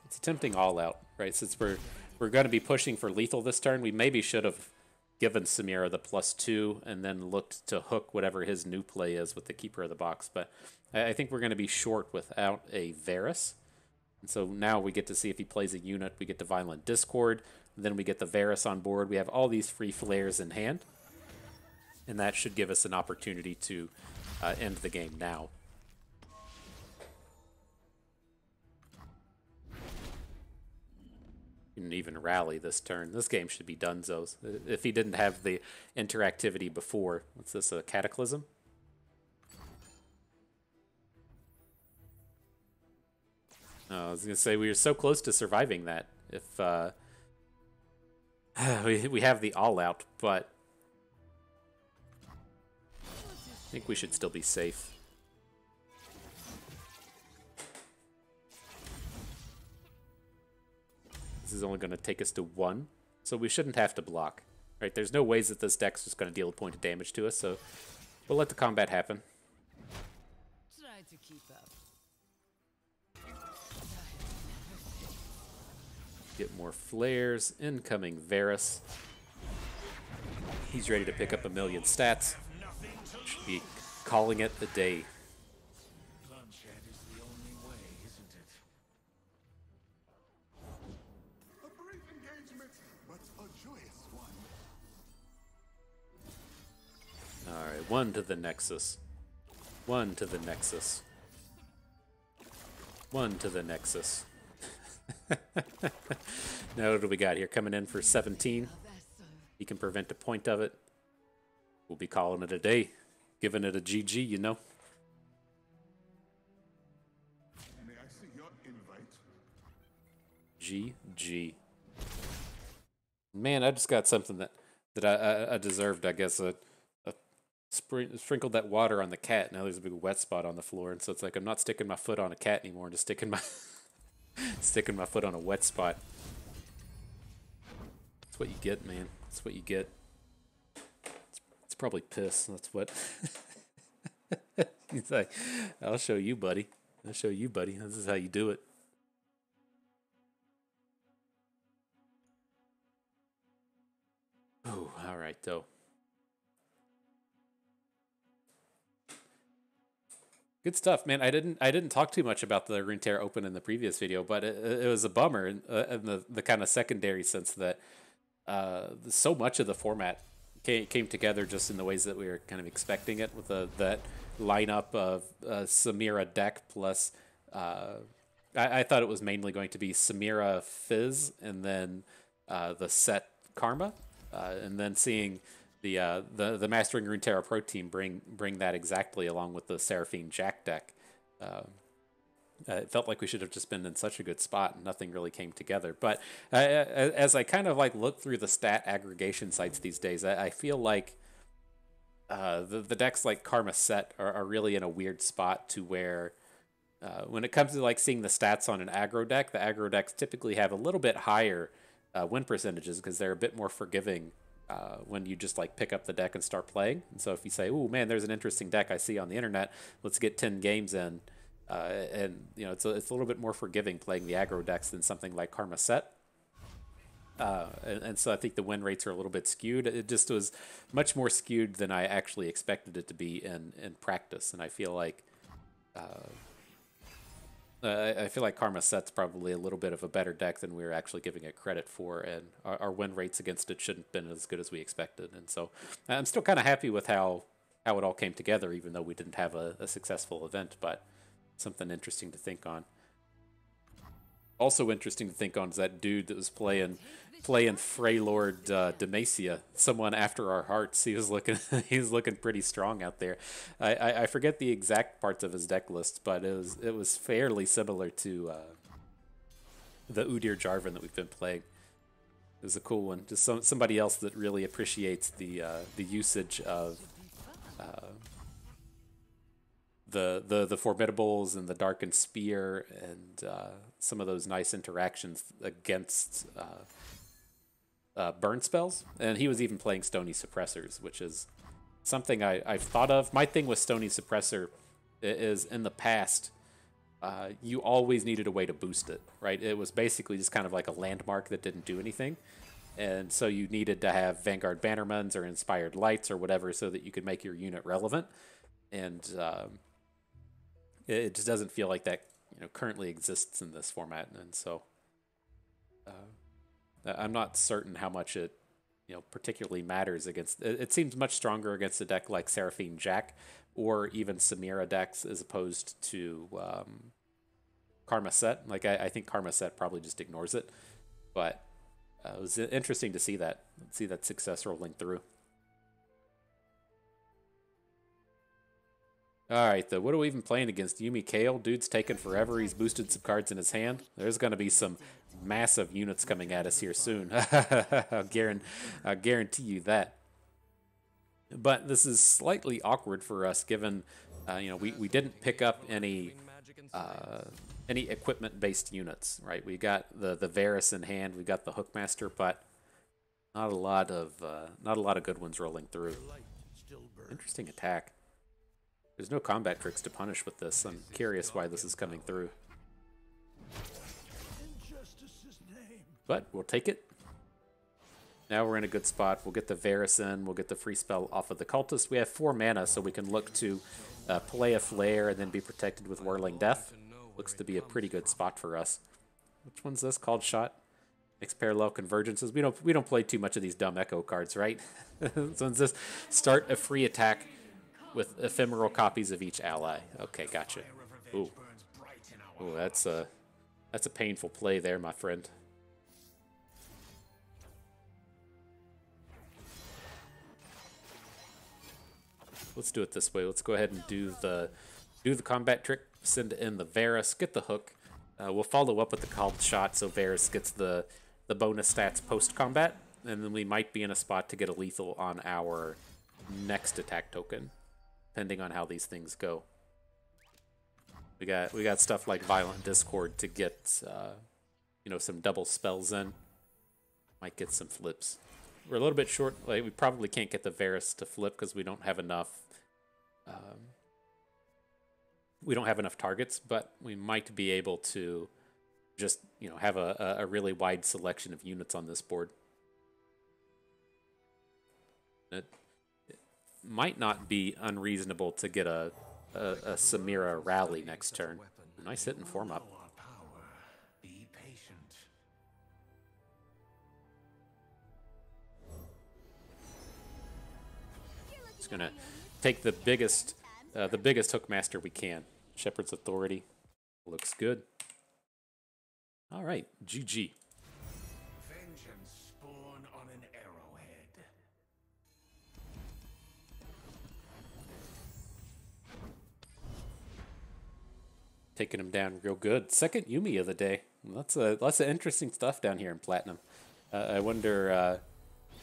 It's a tempting all out, right? Since we're we're going to be pushing for lethal this turn, we maybe should have given Samira the plus two and then looked to hook whatever his new play is with the keeper of the box. But I, think we're going to be short without a Varus. And so now we get to see if he plays a unit. We get the Violent Discord. Then we get the Varus on board. We have all these free flares in hand. And that should give us an opportunity to uh, end the game now. Didn't even rally this turn. This game should be Dunzo's. If he didn't have the interactivity before. What's this, a Cataclysm? Oh, I was to say, we were so close to surviving that. If uh, we we have the all out, but I think we should still be safe. This is only to take us to one, so we shouldn't have to block. Right? There's no ways that this deck's just to deal a point of damage to us, so we'll let the combat happen. Get more flares. Incoming Varus. He's ready to pick up a million stats. Should be calling it a day. Bloodshed is the only way, isn't it? A brief engagement, but a joyous one. Alright, one to the Nexus. One to the Nexus. One to the Nexus. now what do we got here? Coming in for 17. He can prevent a point of it. We'll be calling it a day. Giving it a GG, you know. GG. Man, I just got something that that I, I, I deserved. I guess a, a spr- sprinkled that water on the cat. Now there's a big wet spot on the floor, and so it's like I'm not sticking my foot on a cat anymore. I'm just sticking my sticking my foot on a wet spot. That's what you get, man. That's what you get. It's, it's probably piss. That's what. He's like, I'll show you, buddy. I'll show you, buddy. This is how you do it. Oh, all right, though. Good stuff, man. I didn't I didn't talk too much about the Runeterra Open in the previous video, but it, it was a bummer in, uh, in the the kind of secondary sense that uh, so much of the format came, came together just in the ways that we were kind of expecting it with the that lineup of uh, Samira deck plus. Uh, I, I thought it was mainly going to be Samira Fizz and then uh, the Sett Karma, uh, and then seeing the uh, the the Mastering Runeterra Pro team bring bring that exactly along with the Seraphine Jack deck. Uh, uh, it felt like we should have just been in such a good spot, and nothing really came together. But as I kind of like look through the stat aggregation sites these days, I, I feel like uh, the the decks like Karma Sett are, are really in a weird spot to where. Uh, when it comes to like seeing the stats on an aggro deck, the aggro decks typically have a little bit higher uh, win percentages because they're a bit more forgiving uh, when you just like pick up the deck and start playing. And so if you say, "Oh man, there's an interesting deck I see on the internet. Let's get ten games in," uh, and you know it's a, it's a little bit more forgiving playing the aggro decks than something like Karma Sett. Uh, and, and, so I think the win rates are a little bit skewed. It just was much more skewed than I actually expected it to be in in practice, and I feel like. Uh, I feel like Karma Sett's probably a little bit of a better deck than we were actually giving it credit for, and our, our win rates against it shouldn't have been as good as we expected. And so I'm still kind of happy with how how it all came together, even though we didn't have a, a successful event. But something interesting to think on. Also interesting to think on is that dude that was playing playing Freljord uh, Demacia, someone after our hearts. He was looking he was looking pretty strong out there. I, I, I, forget the exact parts of his deck list, but it was it was fairly similar to uh, the Udyr Jarvan that we've been playing. It was a cool one. Just some somebody else that really appreciates the uh, the usage of uh, the the the formidables and the darkened spear and uh, some of those nice interactions against uh, uh, burn spells, and he was even playing Stony Suppressors, which is something I, I've thought of. My thing with Stony Suppressor is in the past, uh, you always needed a way to boost it, right? It was basically just kind of like a landmark that didn't do anything. And so you needed to have Vanguard Bannermans or Inspired Lights or whatever so that you could make your unit relevant. And um, it, just doesn't feel like that you know currently exists in this format. And so I'm not certain how much it, you know, particularly matters against. It, seems much stronger against a deck like Seraphine Jack, or even Samira decks as opposed to um, Karma Sett. Like I, I think Karma Sett probably just ignores it, but uh, it was interesting to see that see that success rolling through. All right, though. What are we even playing against? Yuumi Kayle? Dude's taking forever. He's boosted some cards in his hand. There's going to be some massive units coming at us here soon. I'll, guarantee, you that. But this is slightly awkward for us, given uh, you know we, we didn't pick up any uh, any equipment based units, right? We got the the Varus in hand, we got the Hookmaster, but not a lot of uh, not a lot of good ones rolling through. Interesting attack. There's no combat tricks to punish with this. I'm curious why this is coming through. But we'll take it. Now we're in a good spot. We'll get the Varus in. We'll get the free spell off of the Cultist. We have four mana, so we can look to uh, play a Flare and then be protected with Whirling Death. Looks to be a pretty good spot for us. Which one's this? Called Shot? Mixed parallel convergences. We don't we don't play too much of these dumb echo cards, right? so it's just start a free attack with ephemeral copies of each ally. Okay, gotcha. Ooh. Ooh, that's a that's a painful play there, my friend. Let's do it this way. Let's go ahead and do the do the combat trick. Send in the Varus. Get the hook. Uh, we'll follow up with the called shot so Varus gets the the bonus stats post combat, and then we might be in a spot to get a lethal on our next attack token, depending on how these things go. We got we got stuff like Violent Discord to get uh, you know some double spells in. Might get some flips. We're a little bit short. Like we probably can't get the Varus to flip because we don't have enough. Um, we don't have enough targets, but we might be able to just you know have a, a really wide selection of units on this board. It, it might not be unreasonable to get a a, a Samira rally next turn. Nice hit and form up. Just gonna take the biggest, uh, the biggest hookmaster we can. Shepherd's Authority looks good. All right, GG. Vengeance spawn on an arrowhead. Taking him down real good. Second Yuumi of the day. That's a lots of interesting stuff down here in Platinum. Uh, I wonder uh, a- a-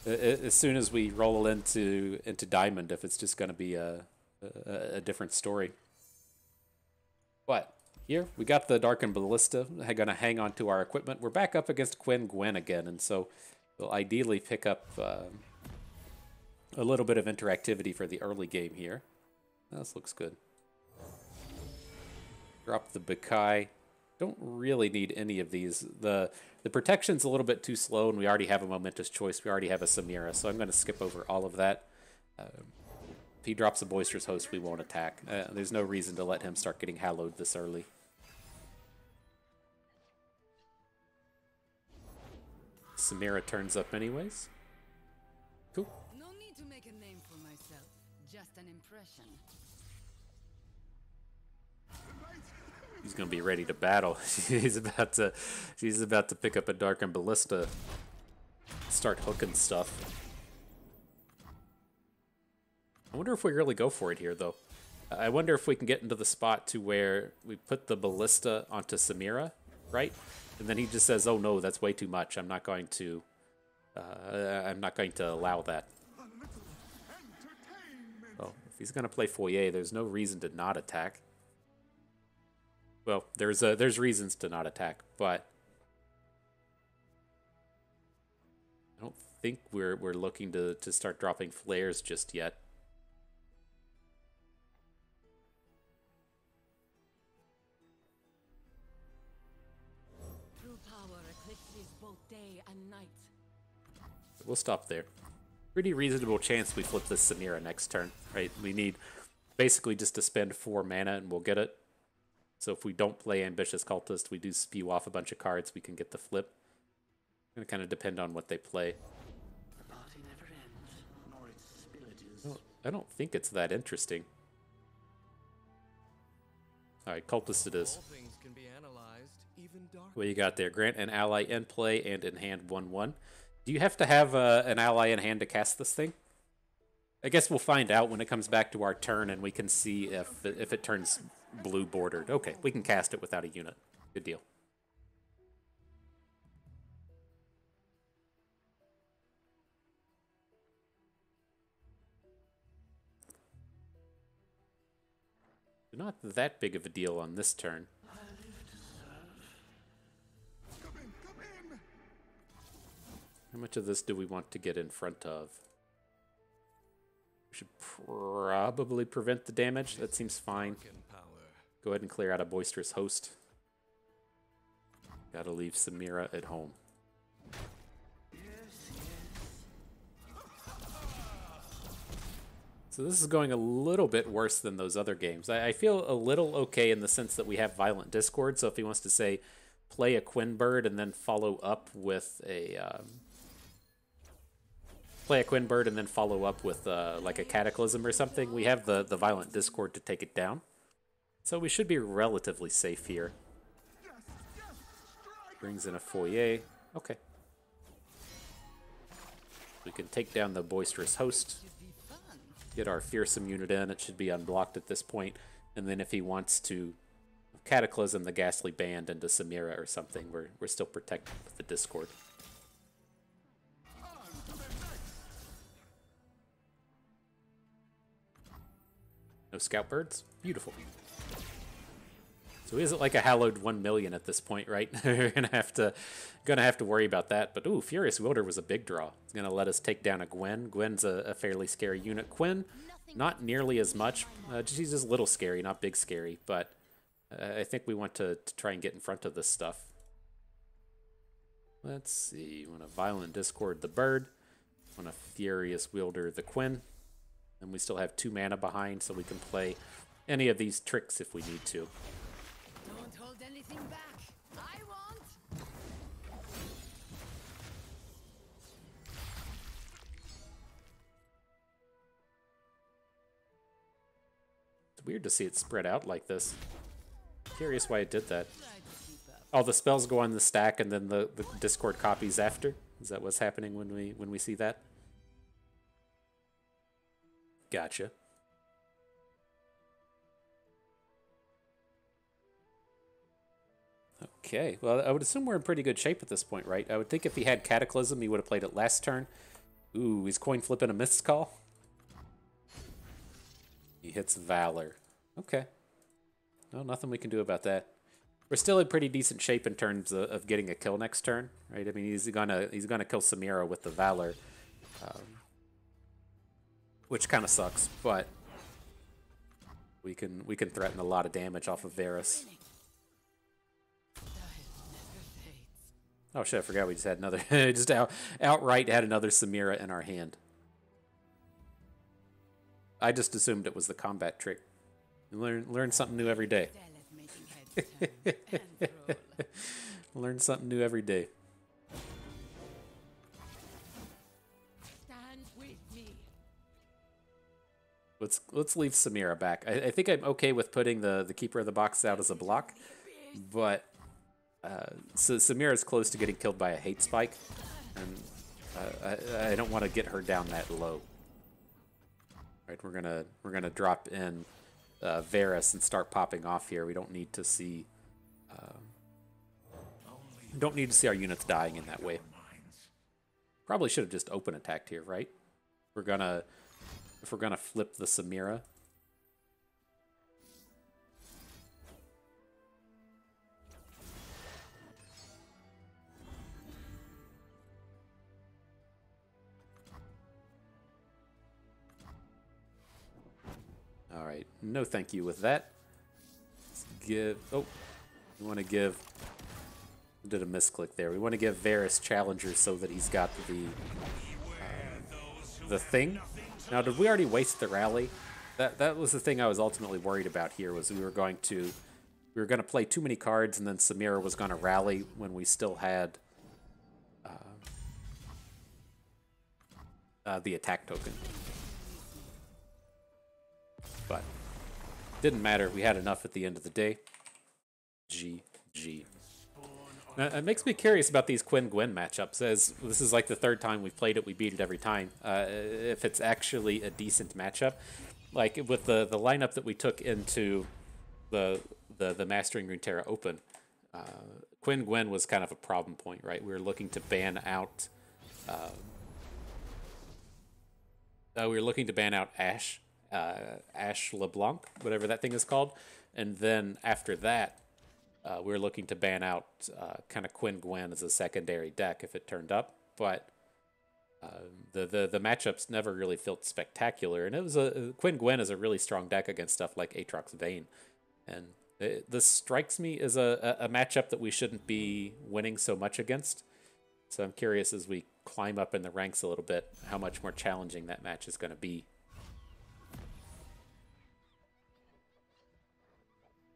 as soon as we roll into into Diamond if it's just going to be a, a a different story. But here we got the Darkened Ballista. Going to hang on to our equipment. We're back up against Quinn Gwen again, and so we'll ideally pick up um a little bit of interactivity for the early game here. This looks good. Drop the Bakai. Don't really need any of these. The the protection's a little bit too slow, and we already have a momentous choice. We already have a Samira, so I'm going to skip over all of that. Um, if he drops a Boisterous Host, we won't attack. Uh, there's no reason to let him start getting hallowed this early. Samira turns up anyways. Cool. No need to make a name for myself, just an impression. He's gonna be ready to battle. He's about to she's about to pick up a darkened ballista. Start hooking stuff. I wonder if we really go for it here though. I wonder if we can get into the spot to where we put the ballista onto Samira, right? And then he just says, "Oh no, that's way too much. I'm not going to uh, I'm not going to allow that." Oh. If he's going to play Foyer, there's no reason to not attack. Well, there's uh, there's reasons to not attack, but I don't think we're we're looking to to start dropping flares just yet. True power eclipses both day and night. We'll stop there. Pretty reasonable chance we flip this Samira next turn, right? We need basically just to spend four mana and we'll get it. So if we don't play Ambitious Cultist, we do spew off a bunch of cards, we can get the flip. Gonna kind of depend on what they play. The party never ends, nor its spirit. Well, I don't think it's that interesting. All right, cultist it is. All can be analyzed, even. What you got there? Grant an ally in play and in hand one one. Do you have to have uh, an ally in hand to cast this thing? I guess we'll find out when it comes back to our turn, and we can see if if it turns blue bordered. Okay, we can cast it without a unit. Good deal. Not that big of a deal on this turn. How much of this do we want to get in front of? Should probably prevent the damage. That seems fine. Go ahead and clear out a boisterous host. Gotta leave Samira at home. So this is going a little bit worse than those other games. I, I feel a little okay in the sense that we have violent discord. So if he wants to say, play a Quinn Bird and then follow up with a um, play a Quinn Bird and then follow up with uh, like a Cataclysm or something, we have the the violent discord to take it down. So we should be relatively safe here. Brings in a foyer. Okay. We can take down the boisterous host. Get our fearsome unit in. It should be unblocked at this point. And then if he wants to cataclysm the ghastly band into Samira or something, we're we're still protected with the discord. No scout birds? Beautiful. So is it like a hallowed one million at this point, right? We're gonna have to gonna have to worry about that. But ooh, Furious Wielder was a big draw. It's gonna let us take down a Gwen. Gwen's a, a fairly scary unit. Quinn, not nearly as much. Uh, she's just a little scary, not big scary. But uh, I think we want to, to try and get in front of this stuff. Let's see. Want a Violent Discord the bird. Want a Furious Wielder the Quinn. And we still have two mana behind, so we can play any of these tricks if we need to. Don't hold anything back. I want. It's weird to see it spread out like this. Curious why it did that. Try to keep up. All the spells go on the stack and then the, the Discord copies after? Is that what's happening when we when we see that? Gotcha. Okay, well, I would assume we're in pretty good shape at this point, right? I would think if he had Cataclysm, he would have played it last turn. Ooh, he's coin flipping a Mist's Call. He hits Valor. Okay. No, nothing we can do about that. We're still in pretty decent shape in terms of, of getting a kill next turn, right? I mean, he's gonna he's gonna kill Samira with the Valor, um, which kind of sucks, but we can we can threaten a lot of damage off of Varus. Oh shit! I forgot we just had another. just out outright had another Samira in our hand. I just assumed it was the combat trick. Learn learn something new every day. Learn something new every day. Let's let's leave Samira back. I, I think I'm okay with putting the the keeper of the box out as a block, but uh, so Samira's close to getting killed by a hate spike, and uh, I, I don't want to get her down that low. Right, we're gonna we're gonna drop in uh, Varus and start popping off here. We don't need to see um, don't need to see our units dying in that way. Probably should have just open attacked here, right? We're gonna if we're gonna flip the Samira. All right, no thank you with that. Let's give. Oh, we want to give. Did a misclick there. We want to give Varus Challenger so that he's got the um, the thing. Now, did we already waste the rally? That that was the thing I was ultimately worried about here. Was we were going to we were going to play too many cards, and then Samira was going to rally when we still had uh, uh, the attack token. But didn't matter. We had enough at the end of the day. G G. Now, it makes me curious about these Quinn Gwen matchups. As this is like the third time we've played it, we beat it every time. Uh, if it's actually a decent matchup, like with the the lineup that we took into the the the Mastering Runeterra Open, uh, Quinn Gwen was kind of a problem point, right? We were looking to ban out. Um, uh, we were looking to ban out Ashe, uh, Ashe LeBlanc, whatever that thing is called, and then after that, uh, we were looking to ban out uh, kind of Quinn Gwen as a secondary deck if it turned up, but uh, the, the the matchups never really felt spectacular. And it was a Quinn Gwen is a really strong deck against stuff like Aatrox Vayne, and it, this strikes me as a, a matchup that we shouldn't be winning so much against. So I'm curious as we climb up in the ranks a little bit, how much more challenging that match is going to be.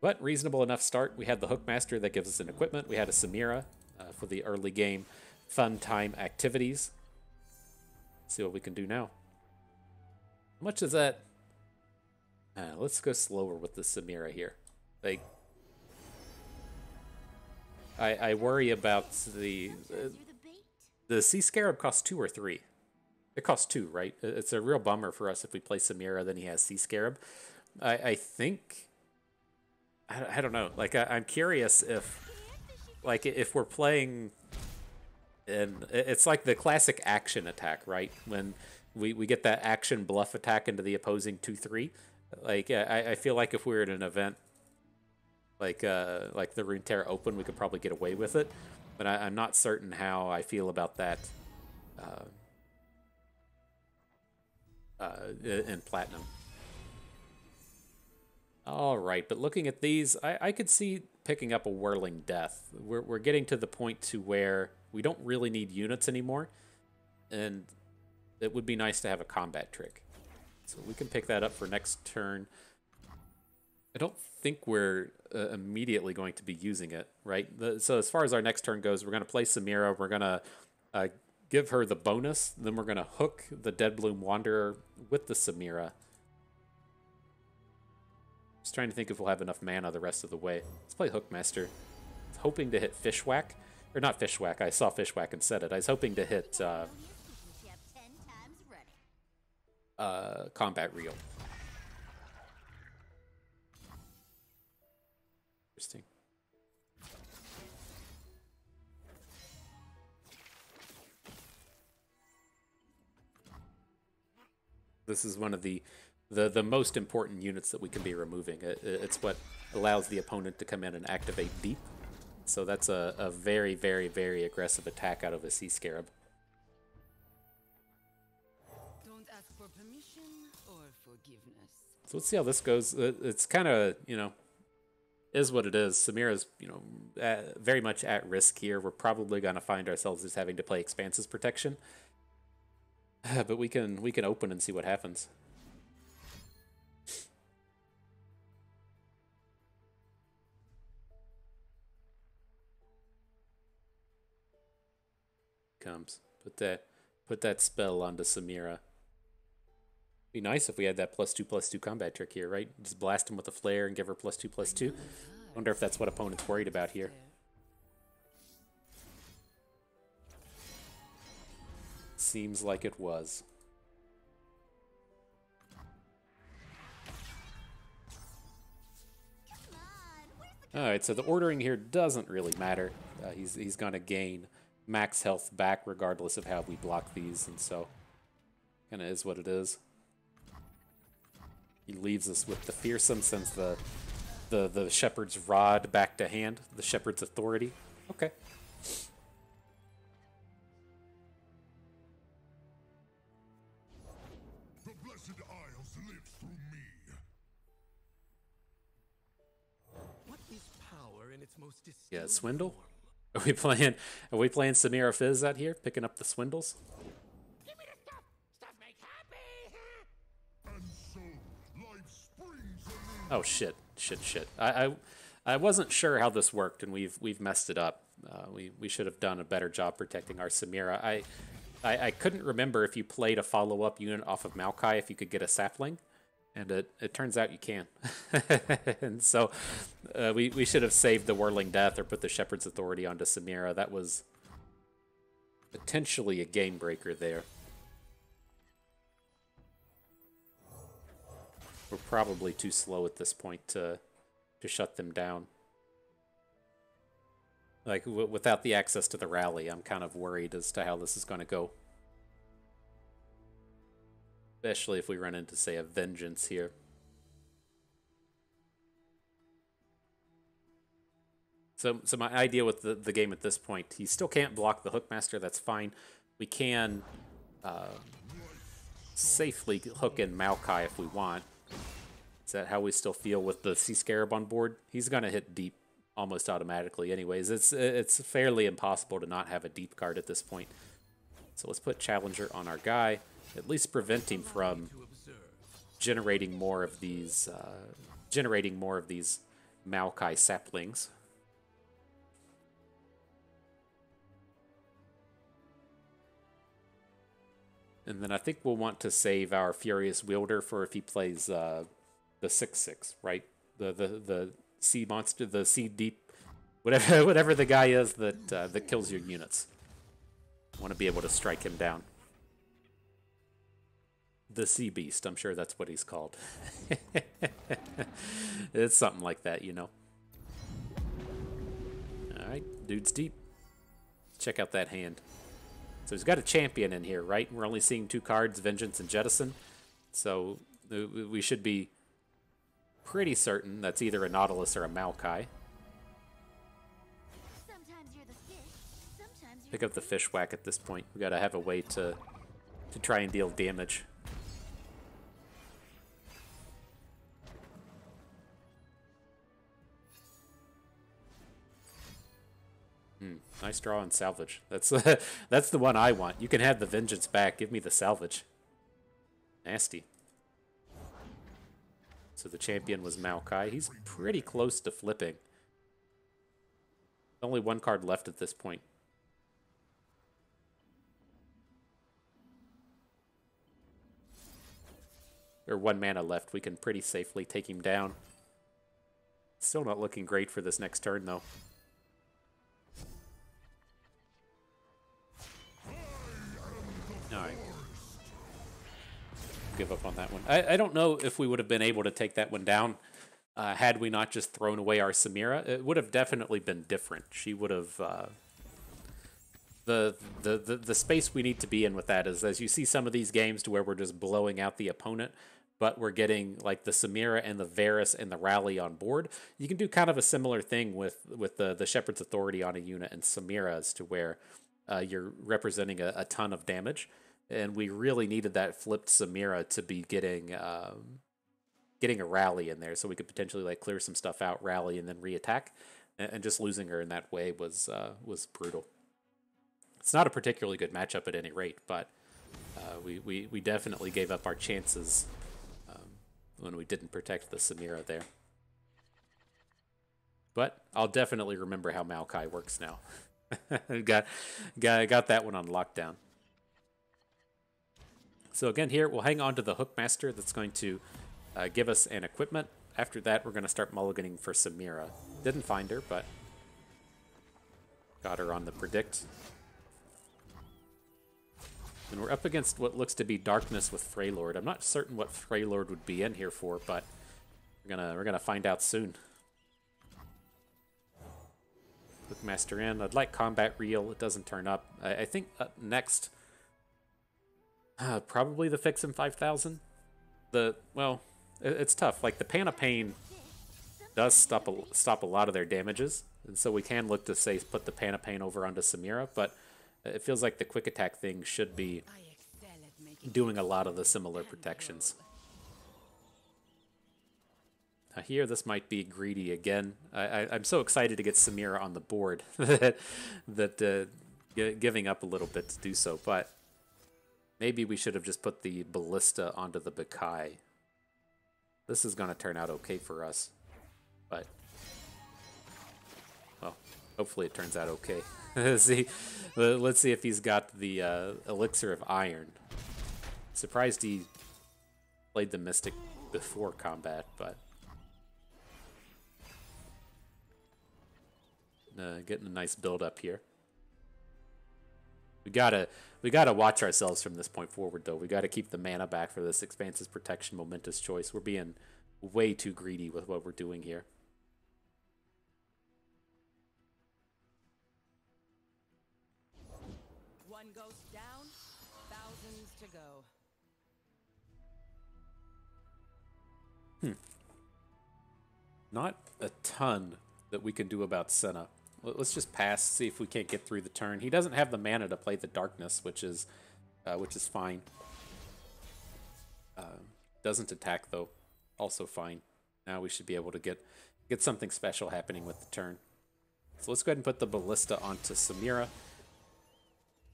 But reasonable enough start. We had the Hookmaster that gives us an equipment. We had a Samira uh, for the early game fun time activities. see what we can do now. How much is that? Uh, let's go slower with the Samira here. Like, I I worry about the uh, the Sea Scarab costs two or three. It costs two, right? It's a real bummer for us if we play Samira, then he has Sea Scarab. I I think I, I don't know. Like I, I'm curious if, like, if we're playing, and it's like the classic action attack, right? When we, we get that action bluff attack into the opposing two three. Like I, I feel like if we were at an event, like uh, like the Runeterra Open, we could probably get away with it. But I, I'm not certain how I feel about that uh, uh, in Platinum. All right, but looking at these, I, I could see picking up a Whirling Death. We're, we're getting to the point to where we don't really need units anymore, and it would be nice to have a combat trick. So we can pick that up for next turn. I don't think we're uh, immediately going to be using it, right? The, so as far as our next turn goes, we're going to play Samira. We're going to uh, give her the bonus. Then we're going to hook the Deadbloom Wanderer with the Samira. Just trying to think if we'll have enough mana the rest of the way. Let's play Hookmaster. Hoping to hit Fishwhack. Or not Fishwhack, I saw Fishwhack and said it. I was hoping to hit uh, uh, Combat Reel. Interesting. This is one of the the the most important units that we can be removing. It, it's what allows the opponent to come in and activate deep. So that's a, a very, very, very aggressive attack out of a Sea Scarab. Don't ask for permission or forgiveness. So let's see how this goes. It- It's kind of, you know, is what it is. Samira's, you know, uh, very much at risk here. We're probably going to find ourselves just having to play Expanses Protection. But we can we can open and see what happens. Comes. Put that put that spell onto Samira. Be nice if we had that plus two plus two combat trick here, right? Just blast him with a flare and give her plus two plus two. Wonder if that's what opponent's worried about here. Seems like it was. All right, so the ordering here doesn't really matter. Uh, he's he's gonna gain max health back regardless of how we block these, and so kind of is what it is. He leaves us with the fearsome, sends the the the shepherd's rod back to hand, the shepherd's authority. Okay. The Blessed Isles live through me. What is power in its most Yeah, swindle. Are we playing? Are we playing Samira Fizz out here, picking up the swindles? And so, life springs. Oh shit, shit, shit. I, I, I wasn't sure how this worked, and we've we've messed it up. Uh, we we should have done a better job protecting our Samira. I, I, I couldn't remember if you played a follow up unit off of Maokai if you could get a sapling, and it, it turns out you can. and so, uh, we we should have saved the Whirling Death or put the Shepherd's Authority onto Samira. That was potentially a game breaker there. We're probably too slow at this point to to shut them down. Like without the access to the rally, I'm kind of worried as to how this is going to go. Especially if we run into, say, a vengeance here. So, so my idea with the, the game at this point, he still can't block the Hookmaster. That's fine. We can uh, safely hook in Maokai if we want. Is that how we still feel with the Sea Scarab on board? He's gonna hit deep almost automatically, anyways. It's it's fairly impossible to not have a deep card at this point. So let's put Challenger on our guy. At least prevent him from generating more of these, uh, generating more of these Maokai saplings. And then I think we'll want to save our Furious Wielder for if he plays uh, the six six, right? The the the sea monster, the sea deep, whatever whatever the guy is that uh, that kills your units. Want to be able to strike him down. The sea beast, I'm sure that's what he's called. it's something like that, you know. All right, dude's deep. Check out that hand. So he's got a champion in here, right? We're only seeing two cards, Vengeance and Jettison. So uh, we should be pretty certain that's either a Nautilus or a Maokai. Sometimes you're the fish, sometimes you're Pick up the fish whack at this point. We gotta have a way to to try and deal damage. Nice draw on salvage. That's that's the one I want. You can have the vengeance back. Give me the salvage. Nasty. So the champion was Maokai. He's pretty close to flipping. Only one card left at this point. Or one mana left. We can pretty safely take him down. Still not looking great for this next turn, though. Alright. Give up on that one. I, I don't know if we would have been able to take that one down uh, had we not just thrown away our Samira. It would have definitely been different. She would have. Uh, the, the, the, the space we need to be in with that is as you see some of these games to where we're just blowing out the opponent, but we're getting like the Samira and the Varus and the Rally on board. You can do kind of a similar thing with with the the Shepherd's Authority on a unit and Samira as to where uh, you're representing a, a ton of damage, and we really needed that flipped Samira to be getting um, getting a rally in there, so we could potentially like clear some stuff out, rally, and then reattack. And, just losing her in that way was uh, was brutal. It's not a particularly good matchup at any rate, but uh, we, we we definitely gave up our chances um, when we didn't protect the Samira there. But I'll definitely remember how Maokai works now. got, got got that one on lockdown. So again, here we'll hang on to the Hookmaster. That's going to uh, give us an equipment. After that, we're going to start mulliganing for Samira. Didn't find her, but got her on the predict. And we're up against what looks to be darkness with Freljord. I'm not certain what Freljord would be in here for, but we're gonna we're gonna find out soon. Hookmaster in. I'd like combat reel. It doesn't turn up. I, I think next, uh, probably the Fixin 5000. The well, it, it's tough. Like the Pana Pain does stop a, stop a lot of their damages, and so we can look to say put the Pana Pain over onto Samira, but it feels like the quick attack thing should be doing a lot of the similar protections. Now here, this might be greedy again. I, I'm so excited to get Samira on the board that, that uh, giving up a little bit to do so, but maybe we should have just put the Ballista onto the Bakai. This is going to turn out okay for us, but well, hopefully it turns out okay. see, let- let's see if he's got the uh, elixir of iron. Surprised he played the mystic before combat, but uh, getting a nice build up here. We gotta we gotta watch ourselves from this point forward, though. We gotta keep the mana back for this expanses protection momentous choice. We're being way too greedy with what we're doing here. one ghost down, thousands to go. Hmm. Not a ton that we can do about Senna. Let- Let's just pass, see if we can't get through the turn. He doesn't have the mana to play the darkness, which is, uh, which is fine. Uh, doesn't attack though, also fine. Now we should be able to get get something special happening with the turn. So let's go ahead and put the ballista onto Samira.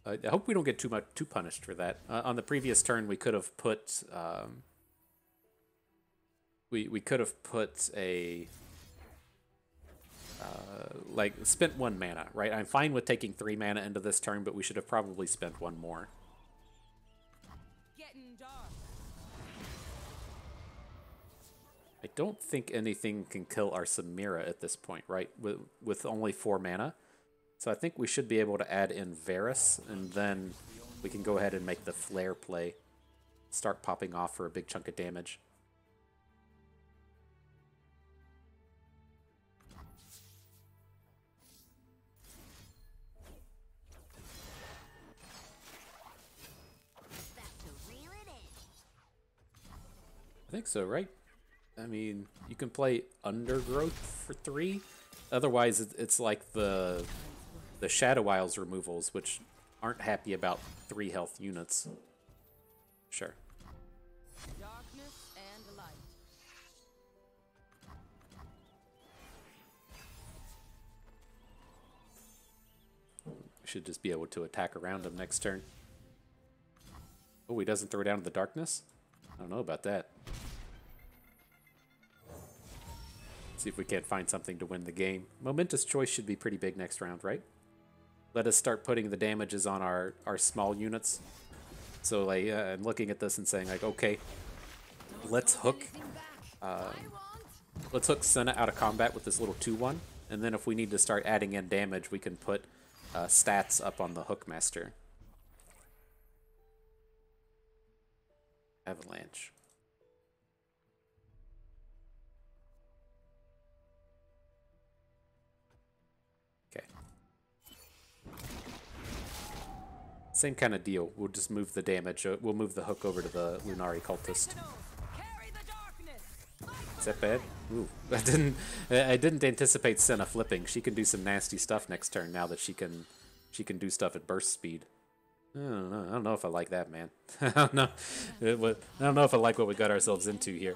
I hope we don't get too much too punished for that. Uh, on the previous turn, we could have put um, we we could have put a like spent one mana, right? I'm fine with taking three mana into this turn, but we should have probably spent one more. Dark. I don't think anything can kill our Samira at this point, right? With with only four mana, so I think we should be able to add in Varus, and then we can go ahead and make the flare play, start popping off for a big chunk of damage. Think so, right? I mean, you can play Undergrowth for three. Otherwise, it's like the the Shadow Isles removals, which aren't happy about three health units. Sure. Darkness and light. Should just be able to attack around him next turn. Oh, he doesn't throw down the darkness? I don't know about that. See if we can't find something to win the game. Momentous choice should be pretty big next round, right? Let us start putting the damages on our, our small units. So like, uh, I'm looking at this and saying like, okay, let's hook uh, let's hook Senna out of combat with this little 2-1, and then if we need to start adding in damage, we can put uh, stats up on the Hookmaster. Avalanche. Same kind of deal. We'll just move the damage. uh, We'll move the hook over to the Lunari cultist. Is that bad? Ooh, I didn't. I didn't anticipate Senna flipping. She can do some nasty stuff next turn now that she can. She can do stuff at burst speed. I don't know. I don't know if I like that, man. I don't know. It I don't know if I like what we got ourselves into here.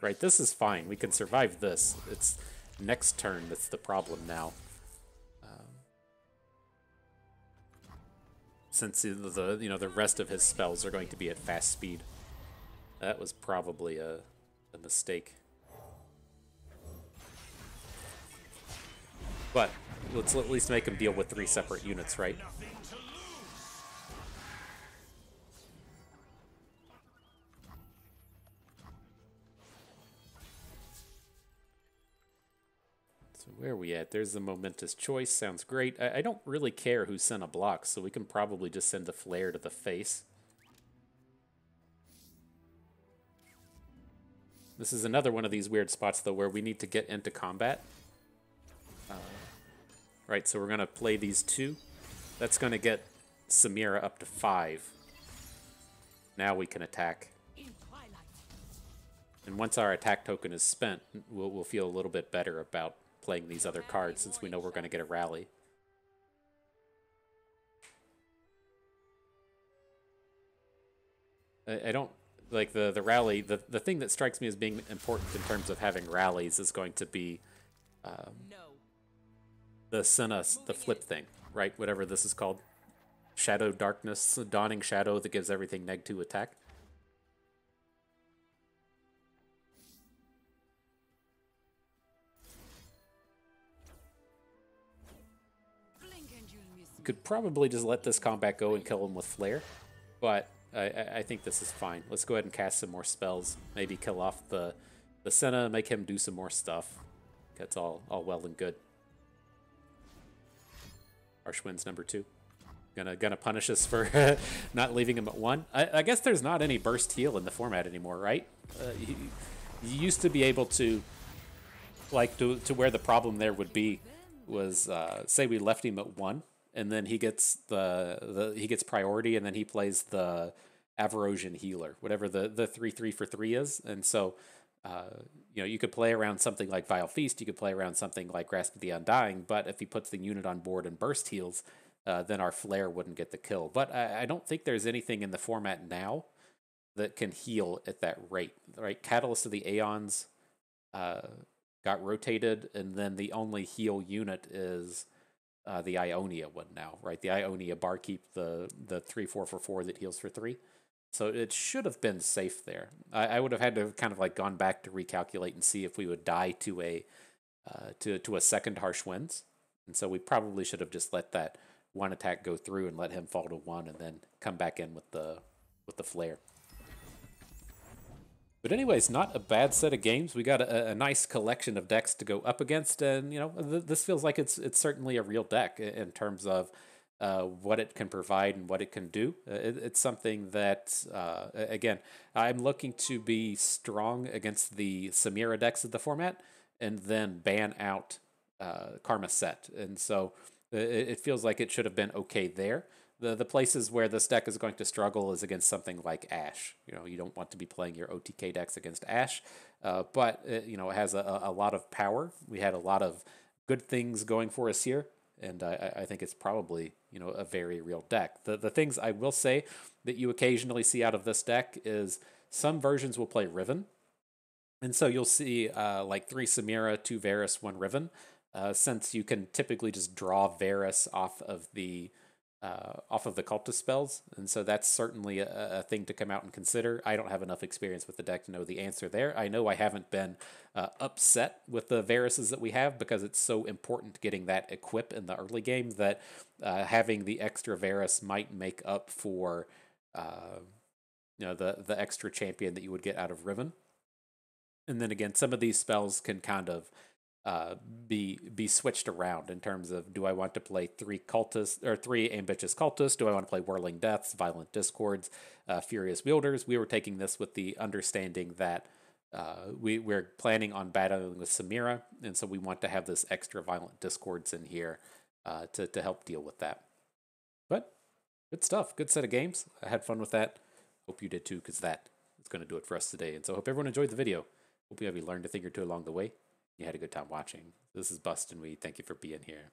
Right, this is fine. We can survive this. It's next turn that's the problem now. Since the, you know the rest of his spells are going to be at fast speed, that was probably a a mistake. But let's at least make him deal with three separate units, right? Where are we at? There's the momentous choice. Sounds great. I, I don't really care who sent a block, so we can probably just send the flare to the face. This is another one of these weird spots, though, where we need to get into combat. Uh, right, so we're going to play these two. That's going to get Samira up to five. Now we can attack. And once our attack token is spent, we'll, we'll feel a little bit better about playing these other cards since we know we're going to get a rally. I, I don't like the the rally. The the thing that strikes me as being important in terms of having rallies is going to be No. the Senna, uh, the flip thing, right? Whatever this is called. Shadow Darkness, Dawning Shadow that gives everything neg 2 attack. Could probably just let this combat go and kill him with Flare, but I, I, think this is fine. Let's go ahead and cast some more spells. Maybe kill off the, the Senna, make him do some more stuff. That's all, all well and good. Harsh Winds number two. Gonna gonna punish us for not leaving him at one. I, I guess there's not any burst heal in the format anymore, right? Uh, you, you used to be able to, like, to to where the problem there would be was uh, say we left him at one, and then he gets the the he gets priority, and then he plays the Averosian healer, whatever the the three three for three is, and so. Uh, you know, you could play around something like Vile Feast, you could play around something like Grasp of the Undying, but if he puts the unit on board and burst heals, uh, then our flare wouldn't get the kill. But I, I don't think there's anything in the format now that can heal at that rate. Right? Catalyst of the Aeons uh, got rotated, and then the only heal unit is uh, the Ionia one now. Right? The Ionia Barkeep, the the three four for four that heals for three. So it should have been safe there. I, I would have had to have kind of like gone back to recalculate and see if we would die to a uh, to to a second harsh winds. And so we probably should have just let that one attack go through and let him fall to one, and then come back in with the with the flare. But anyways, not a bad set of games. We got a, a nice collection of decks to go up against, and you know th- this feels like it's it's certainly a real deck in terms of uh, what it can provide and what it can do. Uh, It, it's something that uh, again I'm looking to be strong against the Samira decks of the format, and then ban out uh, Karma Sett, and so it, it feels like it should have been okay there. The the places where this deck is going to struggle is against something like Ashe. You know, you don't want to be playing your OTK decks against Ashe, uh, but it, you know it has a, a lot of power. We had a lot of good things going for us here, and I, I think it's probably you know a very real deck. The the things I will say that you occasionally see out of this deck is some versions will play Riven, and so you'll see uh, like three Samira, two Varus, one Riven. Uh, since you can typically just draw Varus off of the uh, off of the cultist spells, and so that's certainly a, a, thing to come out and consider. I don't have enough experience with the deck to know the answer there. I know I haven't been uh, upset with the Varuses that we have because it's so important getting that equip in the early game that uh, having the extra Varus might make up for uh, you know the the extra champion that you would get out of Riven. And then again, some of these spells can kind of uh, be be switched around in terms of do I want to play three cultists or three ambitious cultists? Do I want to play whirling deaths, violent discords, uh, furious wielders? We were taking this with the understanding that uh, we we're planning on battling with Samira, and so we want to have this extra violent discords in here uh, to to help deal with that. But good stuff, good set of games. I had fun with that. Hope you did too, because that is going to do it for us today. And so hope everyone enjoyed the video. Hope you have you learned a thing or two along the way you had a good time watching. This is Bustin. We thank you for being here.